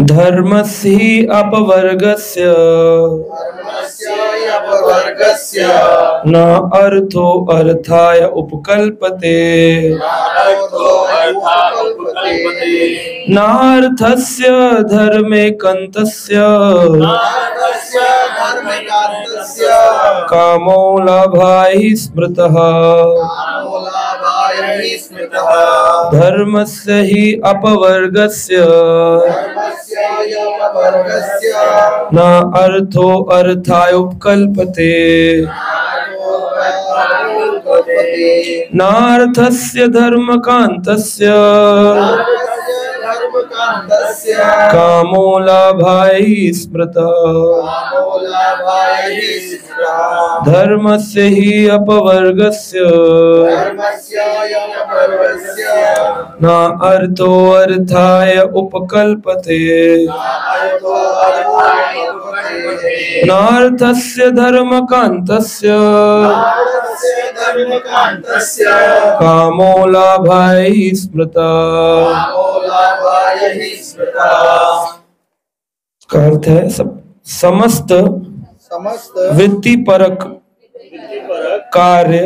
धर्मस्य अपवर्गस्य। धर्मस्यापवर्गस्य न अर्थो अर्थाय उपकल्पते। नार्थस्य धर्मे कन्तस्य। कामो लाभाय स्मृतः। कामोलाभाय से ही अपवर्ग हि अपवर्गस्य। न अर्थो अर्थाय उपकल्पते नार्थस्य धर्मकान्तस्य। कामोलाभाय स्मृत स्मृतः धर्मस्य हि अपवर्गस्य। से न अर्थो अर्थाय उपकल्पते। नार्थस्य धर्मकान्तस्य। कामो लाभाय स्मृतः। का अर्थ है सब समस्त समस्त वृत्ति परक कार्य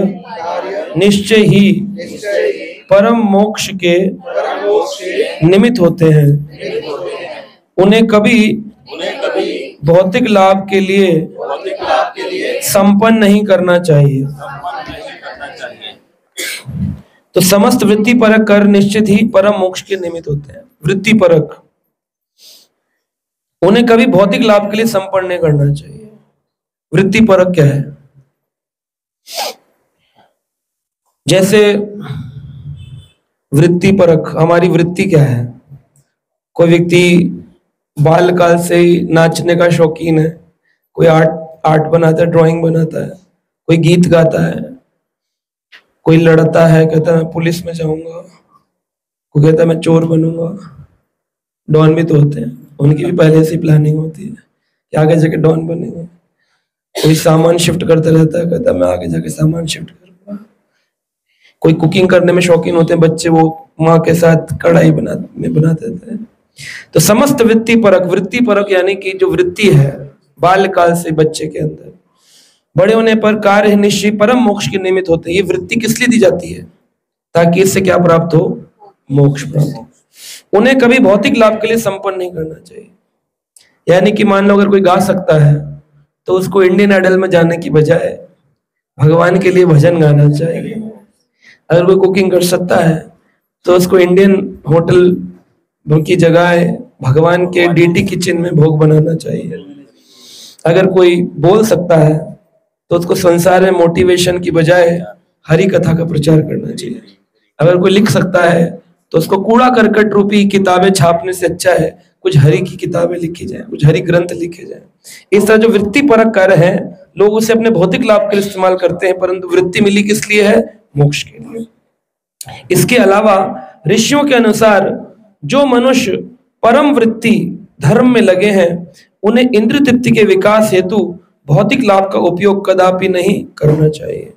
निश्चय ही परम मोक्ष के निमित्त होते हैं। उन्हें कभी उन्हें कभी भौतिक लाभ के लिए भौतिक लाभ के लिए संपन्न नहीं करना चाहिए। सम्मान नहीं करना चाहिए। तो समस्त वृत्ति परक कर निश्चित ही परम मोक्ष के निमित्त होते हैं। वृत्ति परक उन्हें कभी भौतिक लाभ के लिए संपन्न नहीं करना चाहिए। वृत्ति परक क्या है? जैसे वृत्ति परक हमारी वृत्ति क्या है? कोई व्यक्ति बाल काल से ही नाचने का शौकीन है। कोई आर्ट आर्ट बनाता है, ड्राइंग बनाता है, कोई गीत गाता है, कोई लड़ता है, कहता है, मैं पुलिस में जाऊँगा। कोई कहता है, मैं चोर बनूँगा। डॉन भी तो होते हैं। उनकी भी पहले से प्लानिंग होती है कि आगे जाके डॉन बनेंगे। कोई सामान शिफ्ट करता रहता है, कहता है, मैं आगे जाके सामान शिफ्ट करूँगा। कोई कुकिंग करने में शौकीन होते हैं, बच्चे वो माँ के साथ कढ़ाई बना, में बना देते हैं तो समस्त वृत्ति परक वृत्ति परक यानी कि जो वृत्ति है बाल काल से बच्चे के अंदर, बड़े होने पर कार्य निश्चय परम मोक्ष के निमित्त होते हैं। ये वृत्ति किस लिए दी जाती है? ताकि इससे क्या प्राप्त हो? मोक्ष प्राप्त हो। उन्हें कभी भौतिक लाभ के लिए संपन्न नहीं करना चाहिए। यानी कि मान लो अगर कोई गा सकता है तो उसको इंडियन आइडल में जाने की बजाय भगवान के लिए भजन गाना चाहिए। अगर कोई कुकिंग कर सकता है तो उसको इंडियन होटल की जगह है। भगवान के डीटी किचन में भोग बनाना चाहिए। अगर कोई बोल सकता है तो उसको संसार में मोटिवेशन की बजाय हरि कथा का प्रचार करना चाहिए। अगर कोई लिख सकता है तो उसको कूड़ा करकट रूपी किताबें छापने से अच्छा है। कुछ हरि की किताबें लिखी जाए कुछ हरि ग्रंथ लिखे जाए। इस तरह जो वृत्ति परक कार्य है लोग उसे अपने भौतिक लाभ के लिए इस्तेमाल करते हैं परंतु वृत्ति मिली किस लिए है? मोक्ष के लिए। इसके अलावा ऋषियों के अनुसार जो मनुष्य परम वृत्ति धर्म में लगे हैं, उन्हें इंद्र तृप्ति के विकास हेतु भौतिक लाभ का उपयोग कदापि नहीं करना चाहिए।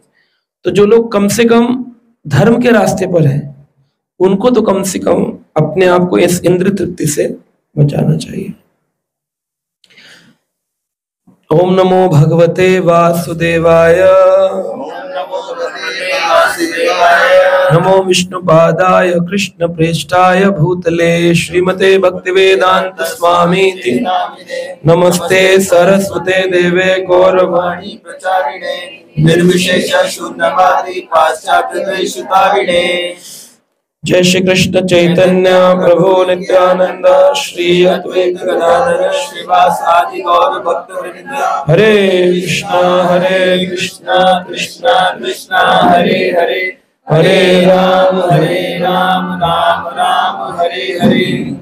तो जो लोग कम से कम धर्म के रास्ते पर हैं, उनको तो कम से कम अपने आप को इस इंद्र तृप्ति से बचाना चाहिए। ओम नमो भगवते वासुदेवाय। ओम नमो नमो विष्णु विष्णुपादाय कृष्ण प्रेष्ठाय भूतले श्रीमते भक्तिवेदांत स्वामी नामिने नमस्ते सरस्वते देवे गौरवाणी प्रचारिणे। निर्विशेष शून्यवादी पाश्चात्य जय श्री कृष्ण चैतन्य प्रभु नित्यानंद श्री अद्वैत गदाधर श्रीवास आदि गौर भक्त हरे कृष्णा हरे कृष्णा कृष्णा कृष्णा, हरे हरे। हरे राम हरे राम राम राम, हरे हरे।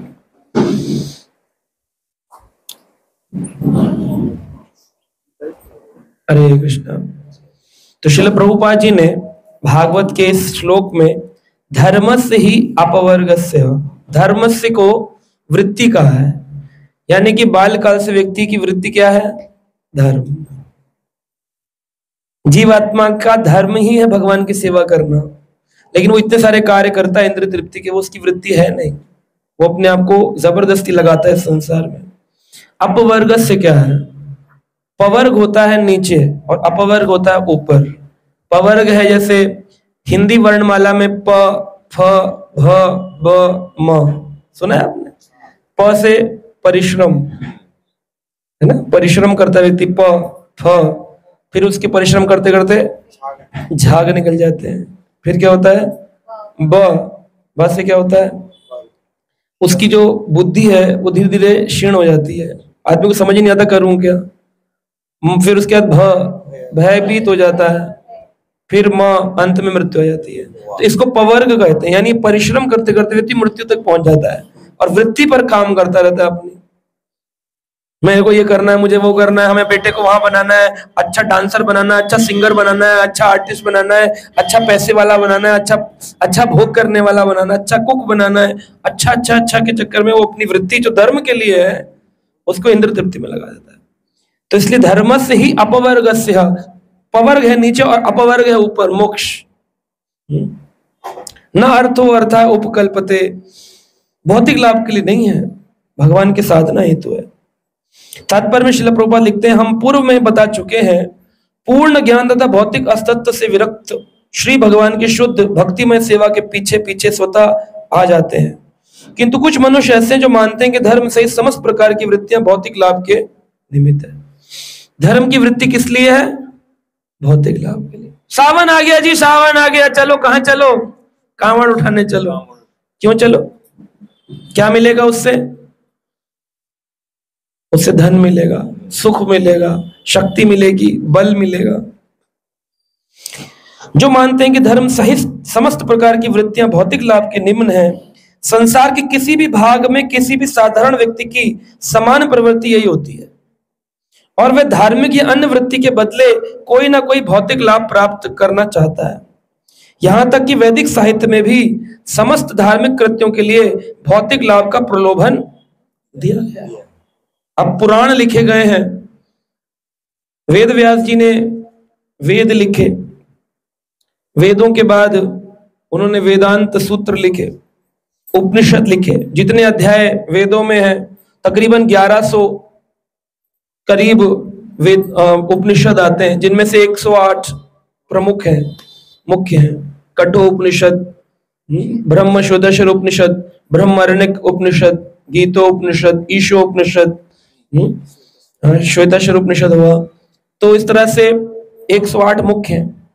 हरे कृष्णा। तो शिल प्रभुपाद जी ने भागवत के इस श्लोक में धर्मस्य ही अपवर्गस्य। से को वृत्ति कहा है। यानी कि बाल काल से व्यक्ति की वृत्ति क्या है? धर्म। जीवात्मा का धर्म ही है भगवान की सेवा करना। लेकिन वो इतने सारे कार्य करता है इंद्र तृप्ति के, वो उसकी वृत्ति है नहीं। वो अपने आप को ज़बरदस्ती लगाता है संसार में। अपवर्ग से क्या है? पवर्ग होता है नीचे और अपवर्ग होता है ऊपर। पवर्ग है जैसे हिंदी वर्णमाला में प, फ भ ब, म, सुना है आपने? प से परिश्रम, है ना? परिश्रम करता व्यक्ति प, फ, फिर उसके परिश्रम करते करते झाग निकल जाते हैं। फिर क्या होता है? ब ब से क्या होता है? उसकी जो बुद्धि है, वो धीरे धीरे क्षीण हो जाती है। आदमी को समझ ही नहीं आता करूँ क्या? फिर उसके बाद भयभीत हो जाता है। फिर माँ अंत में मृत्यु हो जाती है। तो इसको पवर्ग कहते हैं यानी परिश्रम करते करते व्यक्ति मृत्यु तक पहुँच जाता है और वृत्ति पर काम करता रहता है अपनी। मेरे को ये करना है मुझे वो करना है हमें बेटे को वहाँ बनाना है अच्छा डांसर बनाना है अच्छा सिंगर बनाना है अच्छा आर्टिस्ट बनाना है अच्छा पैसे वाला बनाना है अच्छा अच्छा भोग करने वाला बनाना है अच्छा कुक बनाना है अच्छा अच्छा अच्छा के चक्कर में वो अपनी वृत्ति जो धर्म के लिए है उसको इंद्र तृप्ति में लगा देता है। तो इसलिए धर्म से ही अपवर्ग से पवर्ग है नीचे और अपवर्ग है ऊपर, मोक्ष। हम्म। न अर्थो अर्था उपकल्पते। भौतिक लाभ के लिए नहीं है। भगवान के साधना हेतु है। तात्पर्य में शिल प्रभुपाद लिखते हैं, हम पूर्व में बता चुके हैं, पूर्ण ज्ञान तथा भौतिक अस्तित्व से विरक्त श्री भगवान की शुद्ध भक्तिमय सेवा के पीछे पीछे स्वतः आ जाते हैं। किंतु कुछ मनुष्य ऐसे हैं जो मानते हैं कि धर्म से समस्त प्रकार की वृत्तियाँ भौतिक लाभ के निमित्त है। धर्म की वृत्ति किस लिए है? भौतिक लाभ के लिए। सावन आ गया जी, सावन आ गया। चलो, कहा चलो? कांवड़ उठाने चलो। क्यों चलो? क्या मिलेगा उससे? उससे धन मिलेगा, सुख मिलेगा, शक्ति मिलेगी, बल मिलेगा। जो मानते हैं कि धर्म सहित समस्त प्रकार की वृत्तियाँ भौतिक लाभ के निम्न है, संसार के किसी भी भाग में किसी भी साधारण व्यक्ति की समान प्रवृत्ति यही होती है। और वह धार्मिक या अन्य वृत्ति के बदले कोई ना कोई भौतिक लाभ प्राप्त करना चाहता है। यहाँ तक कि वैदिक साहित्य में भी समस्त धार्मिक कृत्यों के लिए भौतिक लाभ का प्रलोभन दिया गया है। अब पुराण लिखे गए हैं। वेद व्यास जी ने वेद लिखे। वेदों के बाद उन्होंने वेदांत सूत्र लिखे, उपनिषद लिखे। जितने अध्याय वेदों में है, तकरीबन 1100 करीब वेद उपनिषद आते हैं जिनमें से 108 प्रमुख हैं मुख्य हैं। कठो उपनिषद हम्म, ब्रह्म शोदशर उपनिषद ब्रह्मण्यक उपनिषद गीतोपनिषद ईशोपनिषद हम्म, हाँ, श्वेताश्वर उपनिषद हुआ। तो इस तरह से 108 मुख्य हैं।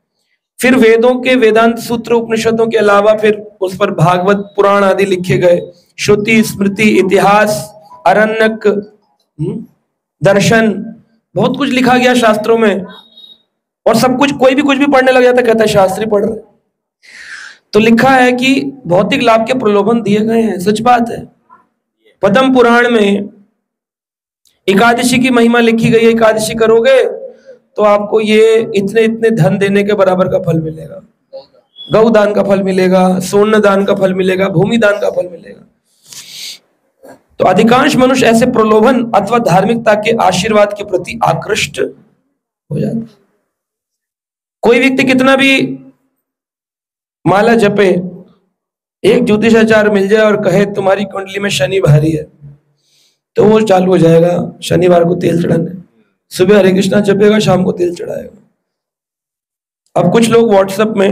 फिर वेदों के वेदांत सूत्र उपनिषदों के अलावा फिर उस पर भागवत पुराण आदि लिखे गए। श्रुति स्मृति इतिहास अरण्यक हम्म, दर्शन, बहुत कुछ लिखा गया शास्त्रों में। और सब कुछ, कोई भी कुछ भी पढ़ने लग जाता कहता है, शास्त्री पढ़ रहे तो लिखा है कि भौतिक लाभ के प्रलोभन दिए गए हैं, सच बात है। पद्म पुराण में एकादशी की महिमा लिखी गई है, एकादशी करोगे तो आपको ये इतने इतने धन देने के बराबर का फल मिलेगा। गौ दान का फल मिलेगा, स्वर्ण दान का फल मिलेगा, भूमि दान का फल मिलेगा। तो अधिकांश मनुष्य ऐसे प्रलोभन अथवा धार्मिकता के आशीर्वाद के प्रति आकृष्ट हो जाते कोई व्यक्ति कितना भी माला जपे, एक ज्योतिषाचार मिल जाए और कहे, तुम्हारी कुंडली में शनि भारी है। तो वो चालू हो जाएगा, शनिवार को तेल चढ़ाने। सुबह हरे कृष्णा जपेगा, शाम को तेल चढ़ाएगा। अब कुछ लोग व्हाट्सएप में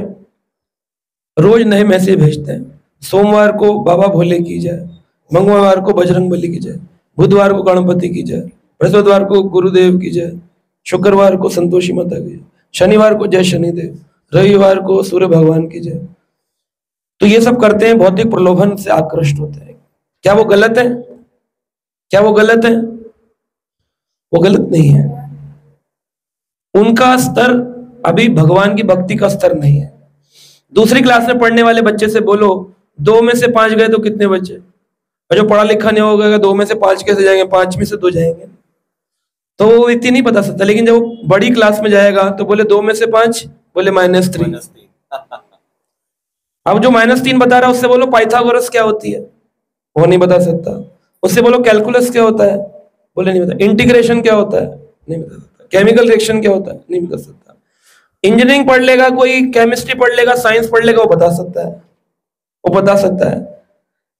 रोज नए मैसेज भेजते हैं, सोमवार को बाबा भोले की जाए मंगलवार को बजरंग बली की जय, बुधवार को गणपति की जय, बृहस्पतिवार को गुरुदेव की जय, शुक्रवार को संतोषी माता की जाए शनिवार को जय शनिदेव, रविवार को सूर्य भगवान की जय। तो ये सब करते हैं, भौतिक प्रलोभन से आकृष्ट होते हैं। क्या वो गलत है? क्या वो गलत है? वो गलत नहीं है। उनका स्तर अभी भगवान की भक्ति का स्तर नहीं है। दूसरी क्लास में पढ़ने वाले बच्चे से बोलो, दो में से पाँच गए तो कितने बच्चे और जो पढ़ा लिखा नहीं होगा दो में से पाँच कैसे जाएँगे? पाँच में से दो जाएँगे। तो वो इतनी नहीं बता सकता लेकिन जब वो बड़ी क्लास में जाएगा तो बोले दो में से पाँच बोले माइनस थ्री अब जो माइनस तीन बता रहा है उससे बोलो पाइथागोरस क्या होती है? वो नहीं बता सकता। उससे बोलो कैलकुलस क्या होता है? बोले नहीं बता। इंटीग्रेशन क्या होता है? नहीं बता सकता। केमिकल रिएक्शन क्या होता है? नहीं बता सकता। इंजीनियरिंग पढ़ लेगा कोई केमिस्ट्री पढ़ लेगा साइंस पढ़ लेगा वो बता सकता है। वो बता सकता है।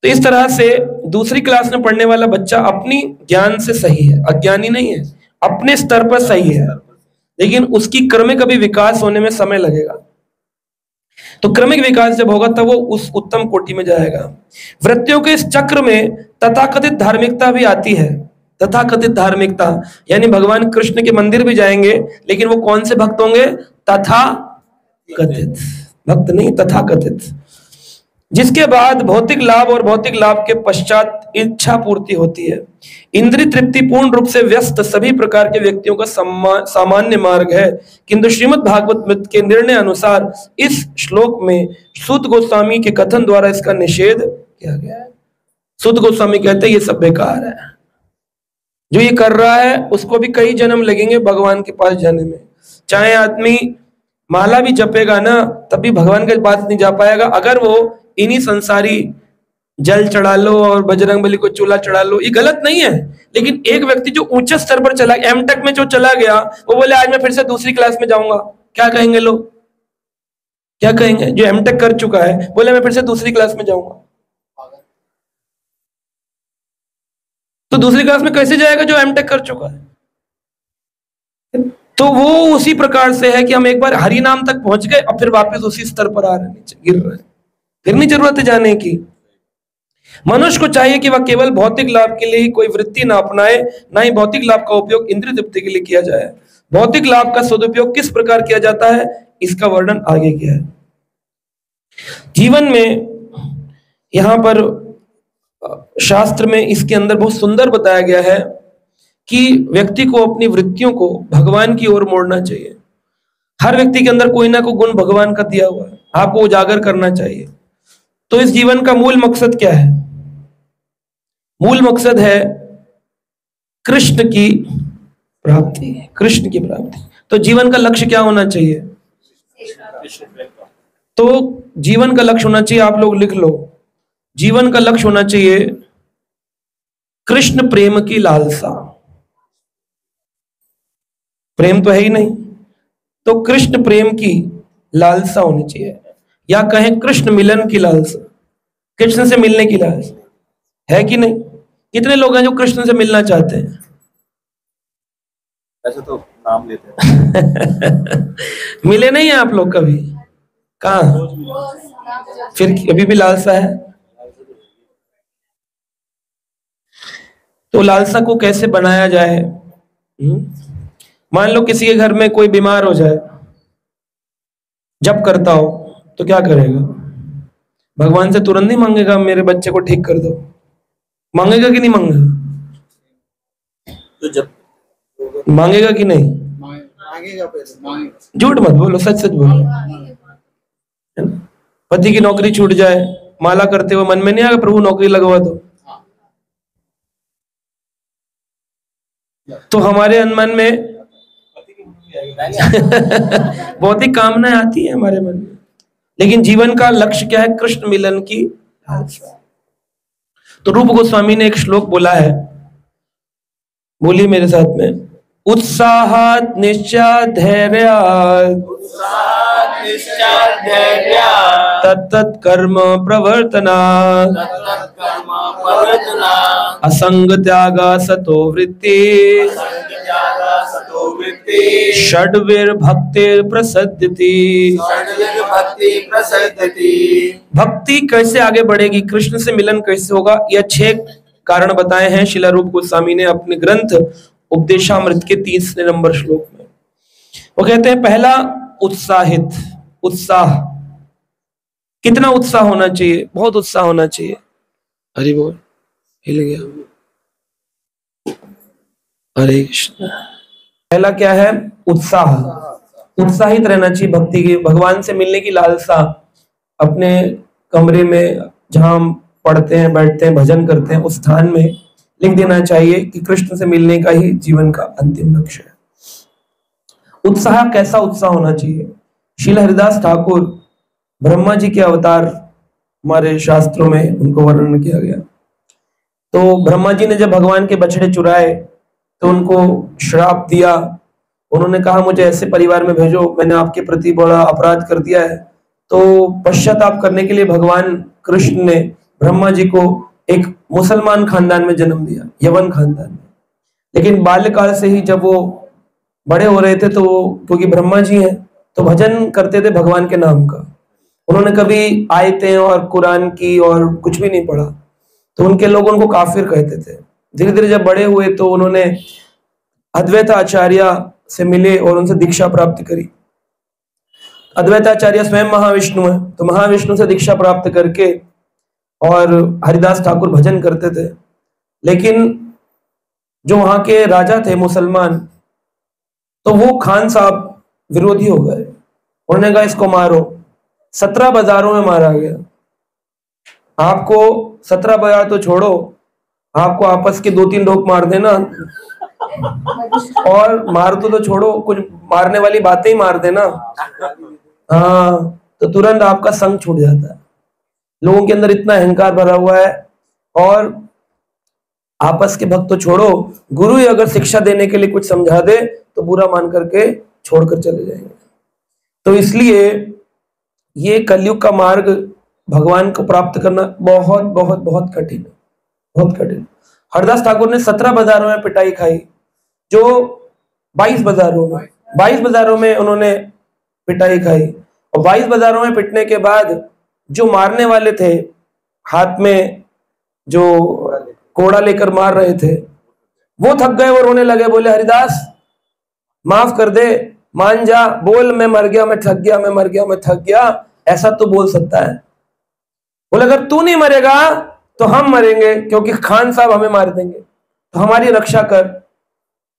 तो इस तरह से दूसरी क्लास में पढ़ने वाला बच्चा अपनी ज्ञान से सही है, अज्ञानी नहीं है, अपने स्तर पर सही है। लेकिन उसकी क्रमिक अभी विकास होने में समय लगेगा। तो क्रमिक विकास जब होगा तब वो उस उत्तम कोटि में जाएगा। वृत्तियों के इस चक्र में तथाकथित धार्मिकता भी आती है। तथाकथित धार्मिकता, यानी भगवान कृष्ण के मंदिर भी जाएँगे, लेकिन वो कौन से भक्त होंगे? तथा कथित भक्त नहीं तथा कथित जिसके बाद भौतिक लाभ और भौतिक लाभ के पश्चात इच्छा पूर्ति होती है। इंद्रिय तृप्ति पूर्ण रूप से व्यस्त सभी प्रकार के व्यक्तियों का सामान्य मार्ग है। किंतु श्रीमद भागवत के निर्णय अनुसार इस श्लोक में सुद गोस्वामी के कथन द्वारा इसका निषेध किया गया है। सुद गोस्वामी कहते हैं, ये सब बेकार है। जो ये कर रहा है, उसको भी कई जन्म लगेंगे भगवान के पास जाने में। चाहे आदमी माला भी जपेगा ना तभी भगवान के पास नहीं जा पाएगा। अगर वो इन्हीं संसारी जल चढ़ा लो और बजरंग बली को चूल्हा चढ़ा लो, ये गलत नहीं है। लेकिन एक व्यक्ति जो ऊँचे स्तर पर चला एम टेक में जो चला गया, वो बोले, आज मैं फिर से दूसरी क्लास में जाऊँगा। क्या कहेंगे लोग? क्या कहेंगे? जो एम टेक कर चुका है, बोले, मैं फिर से दूसरी क्लास में जाऊँगा। तो दूसरी क्लास में कैसे जाएगा जो एम टेक कर चुका है? तो वो उसी प्रकार से है कि हम एक बार हरि नाम तक पहुँच गए और फिर वापस उसी स्तर पर आ रहे नीचे गिर रहे फिर नहीं ज़रूरत है जाने की। मनुष्य को चाहिए कि वह केवल भौतिक लाभ के लिए ही कोई वृत्ति ना अपनाए, ना ही भौतिक लाभ का उपयोग इंद्रिय तृप्ति के लिए किया जाए। भौतिक लाभ का सदुपयोग किस प्रकार किया जाता है, इसका वर्णन आगे किया है। जीवन में यहाँ पर शास्त्र में इसके अंदर बहुत सुंदर बताया गया है कि व्यक्ति को अपनी वृत्तियों को भगवान की ओर मोड़ना चाहिए। हर व्यक्ति के अंदर कोई ना कोई गुण भगवान का दिया हुआ है। आपको उजागर करना चाहिए। तो इस जीवन का मूल मकसद क्या है? मूल मकसद है कृष्ण की प्राप्ति, कृष्ण की प्राप्ति। तो जीवन का लक्ष्य क्या होना चाहिए? तो जीवन का लक्ष्य होना चाहिए, आप लोग लिख लो। जीवन का लक्ष्य होना चाहिए कृष्ण प्रेम की लालसा। प्रेम तो है ही नहीं। तो कृष्ण प्रेम की लालसा होनी चाहिए। या कहें कृष्ण मिलन की लालसा कृष्ण से मिलने की लालसा। है कि नहीं? कितने लोग हैं जो कृष्ण से मिलना चाहते हैं? ऐसे तो नाम लेते हैं। मिले नहीं है आप लोग कभी? कहा? फिर अभी भी लालसा है? तो लालसा को कैसे बनाया जाए? हम्म? मान लो किसी के घर में कोई बीमार हो जाए जब करता हो तो क्या करेगा? भगवान से तुरंत नहीं मांगेगा मेरे बच्चे को ठीक कर दो। मांगेगा कि नहीं मांगेगा? तो जब मांगेगा कि नहीं? झूठ मत बोलो सच सच बोलो। है ना? पति की नौकरी छूट जाए माला करते हुए मन में नहीं आएगा प्रभु नौकरी लगवा दो। तो हमारे अनुमान में बहुत ही कामनाएँ आती है हमारे मन में। लेकिन जीवन का लक्ष्य क्या है? कृष्ण मिलन की तो रूप गोस्वामी ने एक श्लोक बोला है बोलिए मेरे साथ में उत्साह निश्चय धैर्य तत्त कर्म प्रवर्तना असंग त्याग सतो वृत्ति। षड्वीर भक्ति प्रसिद्धि भक्ति कैसे आगे बढ़ेगी? कृष्ण से मिलन कैसे होगा? यह छह कारण बताए हैं। शिला रूप गोस्वामी ने अपने ग्रंथ उपदेशामृत के तीसरे नंबर श्लोक में। वो कहते हैं पहला उत्साहित उत्साह। कितना उत्साह होना चाहिए? बहुत उत्साह होना चाहिए। हरि बोल हिल गया। हरे कृष्ण। पहला क्या है? उत्साह। उत्साहित रहना चाहिए भक्ति की भगवान से मिलने की लालसा अपने कमरे में जहाँ हम पढ़ते हैं बैठते हैं भजन करते हैं उस स्थान में लिख देना चाहिए कि कृष्ण से मिलने का ही जीवन का अंतिम लक्ष्य है। उत्साह कैसा उत्साह होना चाहिए? शिल हरिदास ठाकुर, ब्रह्मा जी के अवतार हमारे शास्त्रों में उनको वर्णन किया गया। तो ब्रह्मा जी ने जब भगवान के बछड़े चुराए तो उनको श्राप दिया। उन्होंने कहा, मुझे ऐसे परिवार में भेजो, मैंने आपके प्रति बड़ा अपराध कर दिया है। तो पश्चाताप करने के लिए भगवान कृष्ण ने ब्रह्मा जी को एक मुसलमान खानदान में जन्म दिया यवन खानदान में। लेकिन बाल्यकाल से ही जब वो बड़े हो रहे थे तो क्योंकि ब्रह्मा जी हैं तो भजन करते थे भगवान के नाम का। उन्होंने कभी आयतें और कुरान की और कुछ भी नहीं पढ़ा। तो उनके लोग उनको काफिर कहते थे। धीरे धीरे जब बड़े हुए तो उन्होंने अद्वैत आचार्य से मिले और उनसे दीक्षा प्राप्त करी। अद्वैताचार्य स्वयं महाविष्णु है तो महाविष्णु से दीक्षा प्राप्त करके और हरिदास ठाकुर भजन करते थे। लेकिन जो वहाँ के राजा थे मुसलमान तो वो खान साहब विरोधी हो गए। उन्होंने कहा इसको मारो। सत्रह बाजारों में मारा गया। आपको सत्रह बाज़ार तो छोड़ो। आपको आपस के दो तीन लोग मार देना। और मार तो, तो छोड़ो कुछ मारने वाली बातें ही मार देना। हाँ तो तुरंत आपका संग छूट जाता है। लोगों के अंदर इतना अहंकार भरा हुआ है। और आपस के भक्त तो छोड़ो, गुरु ही अगर शिक्षा देने के लिए कुछ समझा दे तो बुरा मान करके छोड़कर चले जाएँगे। तो इसलिए ये कलयुग का मार्ग भगवान को प्राप्त करना बहुत बहुत बहुत कठिन है। बहुत कठिन। हरदास ठाकुर ने सत्रह बाजारों में पिटाई खाई, जो बाईस बाजारों में, बाईस बाजारों में उन्होंने पिटाई खाई। और बाईस बाजारों में पिटने के बाद जो मारने वाले थे, हाथ में जो कोड़ा लेकर मार रहे थे, वो थक गए और रोने लगे, बोले, हरिदास, माफ़ कर दे, मान जा, बोल, मैं मर गया, मैं थक गया, मैं मर गया, मैं थक गया, ऐसा तो बोल सकता है। बोले, अगर तू नहीं मरेगा तो हम मरेंगे, क्योंकि खान साहब हमें मार देंगे। तो हमारी रक्षा कर।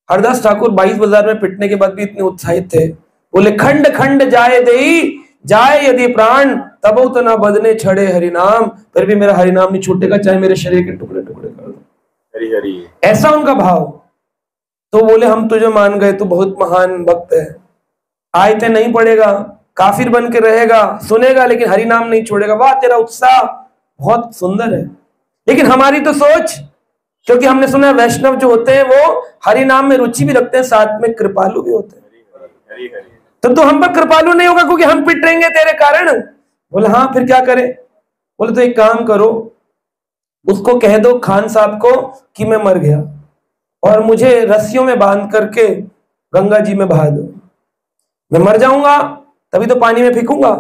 हरदास ठाकुर बाईस बाज़ार में पिटने के बाद भी इतने उत्साहित थे। बोले, खंड खंड जाए दे जाए यदि प्राण तब तो ना बदने छड़े हरिनाम। फिर भी मेरा हरिनाम नहीं छूटेगा चाहे मेरे शरीर के टुकड़े टुकड़े कर दो। हरी हरी। ऐसा उनका भाव। तो बोले हम तुझे मान गए तू बहुत महान भक्त है। आयते नहीं पड़ेगा काफिर बन के रहेगा सुनेगा लेकिन हरि नाम नहीं छोड़ेगा। वाह तेरा उत्साह बहुत सुंदर है। लेकिन हमारी तो सोच क्योंकि हमने सुना है वैष्णव जो होते हैं वो हरि नाम में रुचि भी रखते हैं साथ में कृपालु भी होते हैं। हरी हरी। तो हम पर कृपालु नहीं होगा क्योंकि हम पिट रहेंगे तेरे कारण। बोले हाँ फिर क्या करें? बोले तो एक काम करो, उसको कह दो खान साहब को कि मैं मर गया और मुझे रस्सियों में बाँध करके गंगा जी में बहा दो। मैं मर जाऊँगा, तभी तो पानी में फेंकूँगा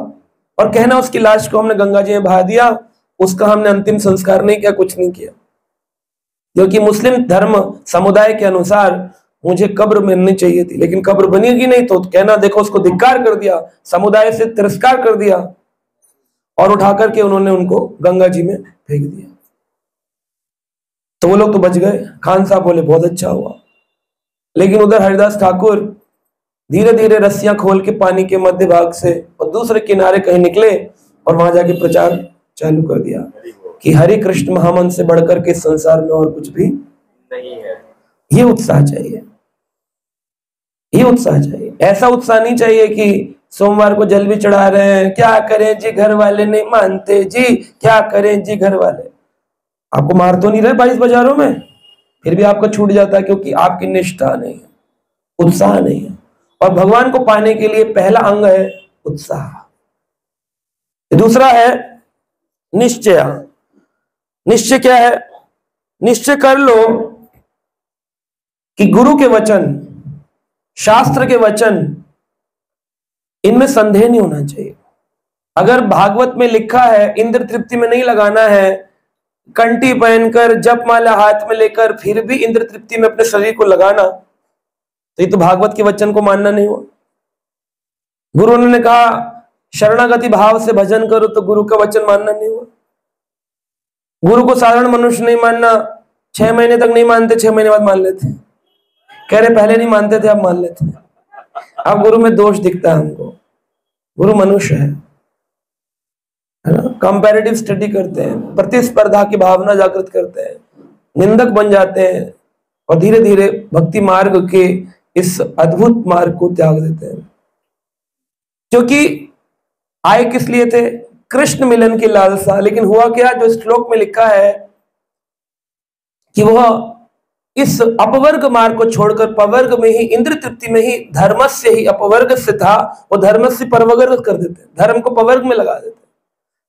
और कहना उसकी लाश को हमने गंगा जी में बहा दिया, उसका हमने अंतिम संस्कार नहीं किया, कुछ नहीं किया। क्योंकि मुस्लिम धर्म समुदाय के अनुसार मुझे कब्र मिलनी चाहिए थी लेकिन कब्र बनेगी नहीं तो कहना देखो उसको धिक्कार कर दिया समुदाय से तिरस्कार कर दिया और उठा करके उन्होंने उनको गंगा जी में फेंक दिया। तो वो लोग तो बच गए। खान साहब बोले बहुत अच्छा हुआ। लेकिन उधर हरिदास ठाकुर धीरे धीरे रस्सियाँ खोल के पानी के मध्य भाग से और दूसरे किनारे कहीं निकले और वहाँ जाके प्रचार चालू कर दिया कि हरि कृष्ण महामन से बढ़कर के संसार में और कुछ भी नहीं है। ये उत्साह चाहिए। ये उत्साह चाहिए। ऐसा उत्साह नहीं चाहिए कि सोमवार को जल भी चढ़ा रहे हैं। क्या करें जी घर वाले? नहीं मानते जी। क्या करें जी घर वाले? आपको मार तो नहीं रहे बाईस बाजारों में? फिर भी आपका छूट जाता है क्योंकि आपकी निष्ठा नहीं है, उत्साह नहीं है। और भगवान को पाने के लिए पहला अंग है उत्साह। दूसरा है निश्चय। निश्चय क्या है? निश्चय कर लो कि गुरु के वचन शास्त्र के वचन, इनमें संदेह नहीं होना चाहिए। अगर भागवत में लिखा है, इंद्र तृप्ति में नहीं लगाना है, कंटी पहनकर, जप माला हाथ में लेकर, फिर भी इंद्र तृप्ति में अपने शरीर को लगाना तो ये तो भागवत के वचन को मानना नहीं हुआ गुरु ने कहा, शरणागति भाव से भजन करो तो गुरु का वचन मानना नहीं हुआ गुरु को साधारण मनुष्य नहीं मानना, छह महीने तक नहीं मानते, छह महीने बाद मान लेते कह रहे, पहले नहीं मानते थे, अब मान लेते अब गुरु में दोष दिखता है हमको। गुरु मनुष्य है। है ना? कंपैरेटिव स्टडी करते हैं, प्रतिस्पर्धा की भावना जागृत करते हैं, निंदक बन जाते हैं और धीरे धीरे भक्ति मार्ग के इस अद्भुत मार्ग को त्याग देते हैं। क्योंकि आए किस लिए थे? कृष्ण मिलन की लालसा। लेकिन हुआ क्या? जो श्लोक में लिखा है कि वह इस अपवर्ग मार्ग को छोड़कर पवर्ग में ही इंद्र तृप्ति में ही धर्म से ही अपवर्ग से था, वो धर्म से परवर्ग कर देते हैं। धर्म को पवर्ग में लगा देते हैं।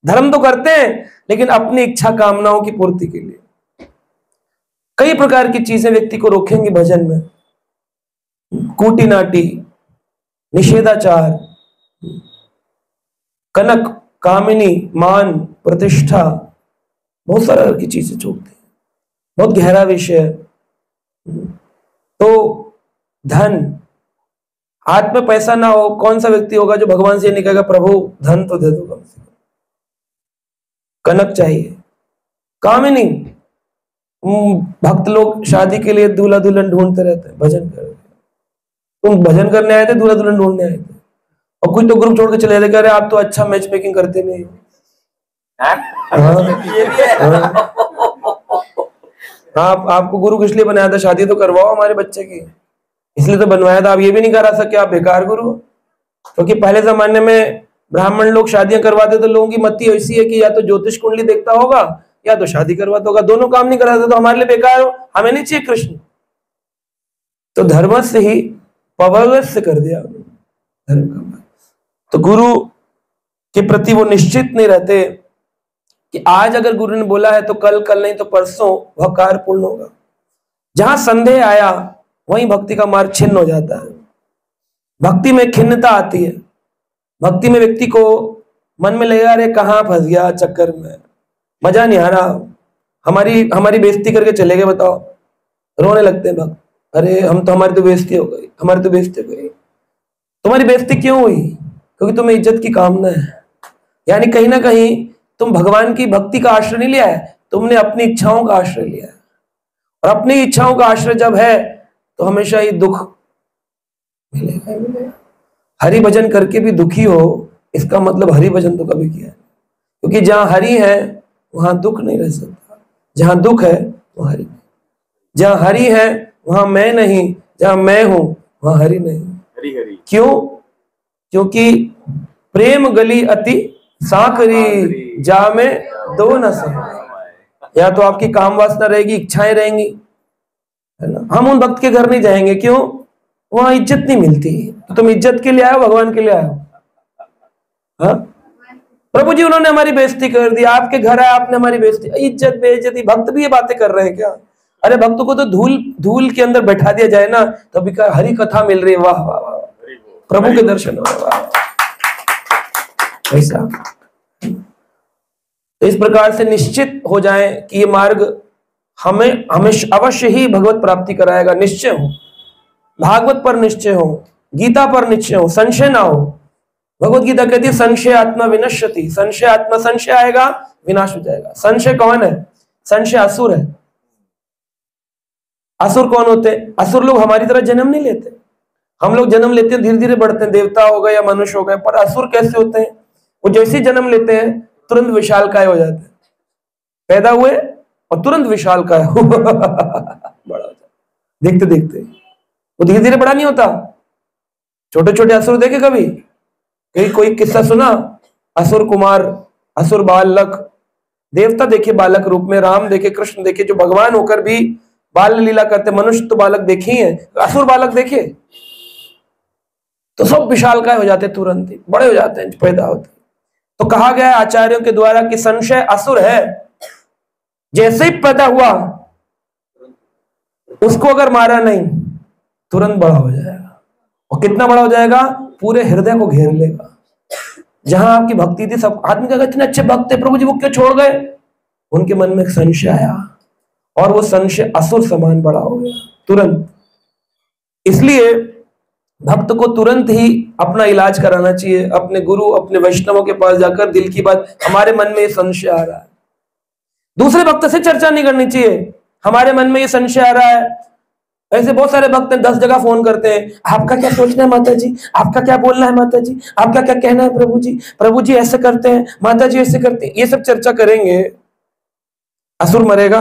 धर्म तो करते हैं, लेकिन अपनी इच्छा कामनाओं की पूर्ति के लिए। कई प्रकार की चीज़ें व्यक्ति को रोकेंगी भजन में। कूटी नाटी निषेधाचार, कनक, कामिनी, मान, प्रतिष्ठा, बहुत सारा की चीज़ें चूकते हैं। बहुत गहरा विषय है। तो धन हाथ में पैसा ना हो कौन सा व्यक्ति होगा जो भगवान से निकलेगा प्रभु धन तो दे दो कम से कम कनक चाहिए। कामिनी भक्त लोग शादी के लिए दूल्हा दुल्हन ढूंढते रहते हैं भजन कर तुम भजन करने आए थे दूल्हा दुल्हन ढूँढने आए थे? और कुछ तो ग्रुप छोड़ के चले गए आप तो अच्छा मैच मेकिंग करते नहीं हाँ, हाँ, आप, आपको गुरु किस लिए बनाया था? शादी तो करवाओ हमारे बच्चे की। इसलिए तो बनवाया था। आप ये भी नहीं करा सके आप बेकार गुरु। क्योंकि तो पहले जमाने में ब्राह्मण लोग शादियाँ करवाते तो लोगों की मति ऐसी है कि या तो ज्योतिष कुंडली देखता होगा, या तो शादी करवाता होगा। दोनों काम नहीं कराते तो हमारे लिए बेकार हो। हमें नहीं चाहिए कृष्ण। तो धर्म से ही पवर्स कर दिया धर्म का तो गुरु के प्रति वो निश्चित नहीं रहते। कि आज अगर गुरु ने बोला है तो कल कल नहीं तो परसों वह कार्य पूर्ण होगा। जहाँ संदेह आया, वहीं भक्ति का मार्ग छिन्न हो जाता है। भक्ति में खिन्नता आती है। भक्ति में व्यक्ति को मन में लगेगा अरे, कहाँ फंस गया चक्कर में? मज़ा नहीं आ रहा। हमारी हमारी बेइज्जती करके चले गए, बताओ। रोने लगते हैं भक्त। अरे, हम तो हमारी तो बेइज्जती हो गई। हमारी तो बेइज्जती हो गई। तुम्हारी बेइज्जती क्यों हुई? क्योंकि तुम्हें इज़्ज़त की कामना है। यानी कहीं ना कहीं तुम भगवान की भक्ति का आश्रय नहीं लिया है तुमने अपनी इच्छाओं का आश्रय लिया है। और अपनी इच्छाओं का आश्रय जब है तो हमेशा ही दुख मिलेगा मिलेगा। हरि भजन करके भी दुखी हो इसका मतलब हरि भजन तो कभी किया क्योंकि जहाँ हरि है वहाँ दुख नहीं रह सकता। जहाँ दुख है वहाँ हरि नहीं। जहाँ हरि है वहाँ मैं नहीं। जहाँ मैं हूँ वहाँ हरि नहीं। हरि हरि। क्यों? क्योंकि प्रेम गली अति साकरी जा में दो न या तो आपकी काम वासना रहेगी, इच्छाएँ रहेंगी, है ना? हम उन भक्त के घर नहीं जाएँगे, क्यों? वहाँ इज़्ज़त नहीं मिलती। तो तुम इज़्ज़त के लिए आयो भगवान के लिए आयो हाँ? प्रभु जी, उन्होंने हमारी बेइज्जती कर दी, आपके घर आए, आपने हमारी बेइज्जती। इज़्ज़त, बेइज्जती, भक्त भी ये बातें कर रहे हैं क्या? अरे, भक्त को तो धूल धूल के अंदर बैठा दिया जाए ना तो अभी हरी कथा मिल रही है। वाह वाह वाह प्रभु के दर्शन। वाह वाह। ऐसा। तो इस प्रकार से निश्चित हो जाए कि ये मार्ग हमें हमें अवश्य ही भगवत प्राप्ति कराएगा। निश्चय हो। भागवत पर निश्चय हो। गीता पर निश्चय हो। संशय ना हो। भगवत गीता कहती है, संशय आत्मा विनश्यति। संशय आत्मा संशय आएगा, विनाश हो जाएगा। संशय कौन है? संशय असुर है। असुर कौन होते? असुर लोग हमारी तरह जन्म नहीं लेते। हम लोग जन्म लेते हैं धीरे धीरे बढ़ते हैं। देवता हो गए या मनुष्य हो गए, पर असुर कैसे होते हैं? वो जैसे जन्म लेते हैं तुरंत विशाल काय हो जाते? पैदा हुए और तुरंत विशाल काय है? बड़ा होता देखते देखते। वो धीरे धीरे बड़ा नहीं होता। छोटे छोटे असुर देखे कभी? कहीं कोई किस्सा सुना? असुर कुमार, असुर बालक। देवता देखे बालक रूप में, राम देखे, कृष्ण देखे, जो भगवान होकर भी बाल लीला करते, मनुष्य तो बालक देखे ही है। असुर बालक देखे? तो सब विशाल काय हो जाते तुरंत ही? बड़े हो जाते हैं, पैदा होते। तो कहा गया आचार्यों के द्वारा कि संशय असुर है। जैसे ही पैदा हुआ, उसको अगर मारा नहीं, तुरंत बड़ा हो जाएगा। और कितना बड़ा हो जाएगा? पूरे हृदय को घेर लेगा। जहाँ आपकी भक्ति थी, सब आदमी का इतने अच्छे भक्त थे, प्रभु जी वो क्यों छोड़ गए? उनके मन में एक संशय आया। और वो संशय असुर समान बड़ा हो गया, तुरंत। इसलिए भक्त को तुरंत ही अपना इलाज कराना चाहिए, अपने गुरु, अपने वैष्णवों के पास जाकर दिल की बात, हमारे मन में ये संशय आ रहा है। दूसरे भक्त से चर्चा नहीं करनी चाहिए, हमारे मन में ये संशय आ रहा है। ऐसे बहुत सारे भक्त हैं, दस जगह फ़ोन करते हैं, आपका क्या सोचना है माता जी आपका क्या बोलना है माता जी आपका क्या कहना है प्रभु जी प्रभु जी ऐसे करते हैं माता जी ऐसे करते हैं, ये सब चर्चा करेंगे। असुर मरेगा,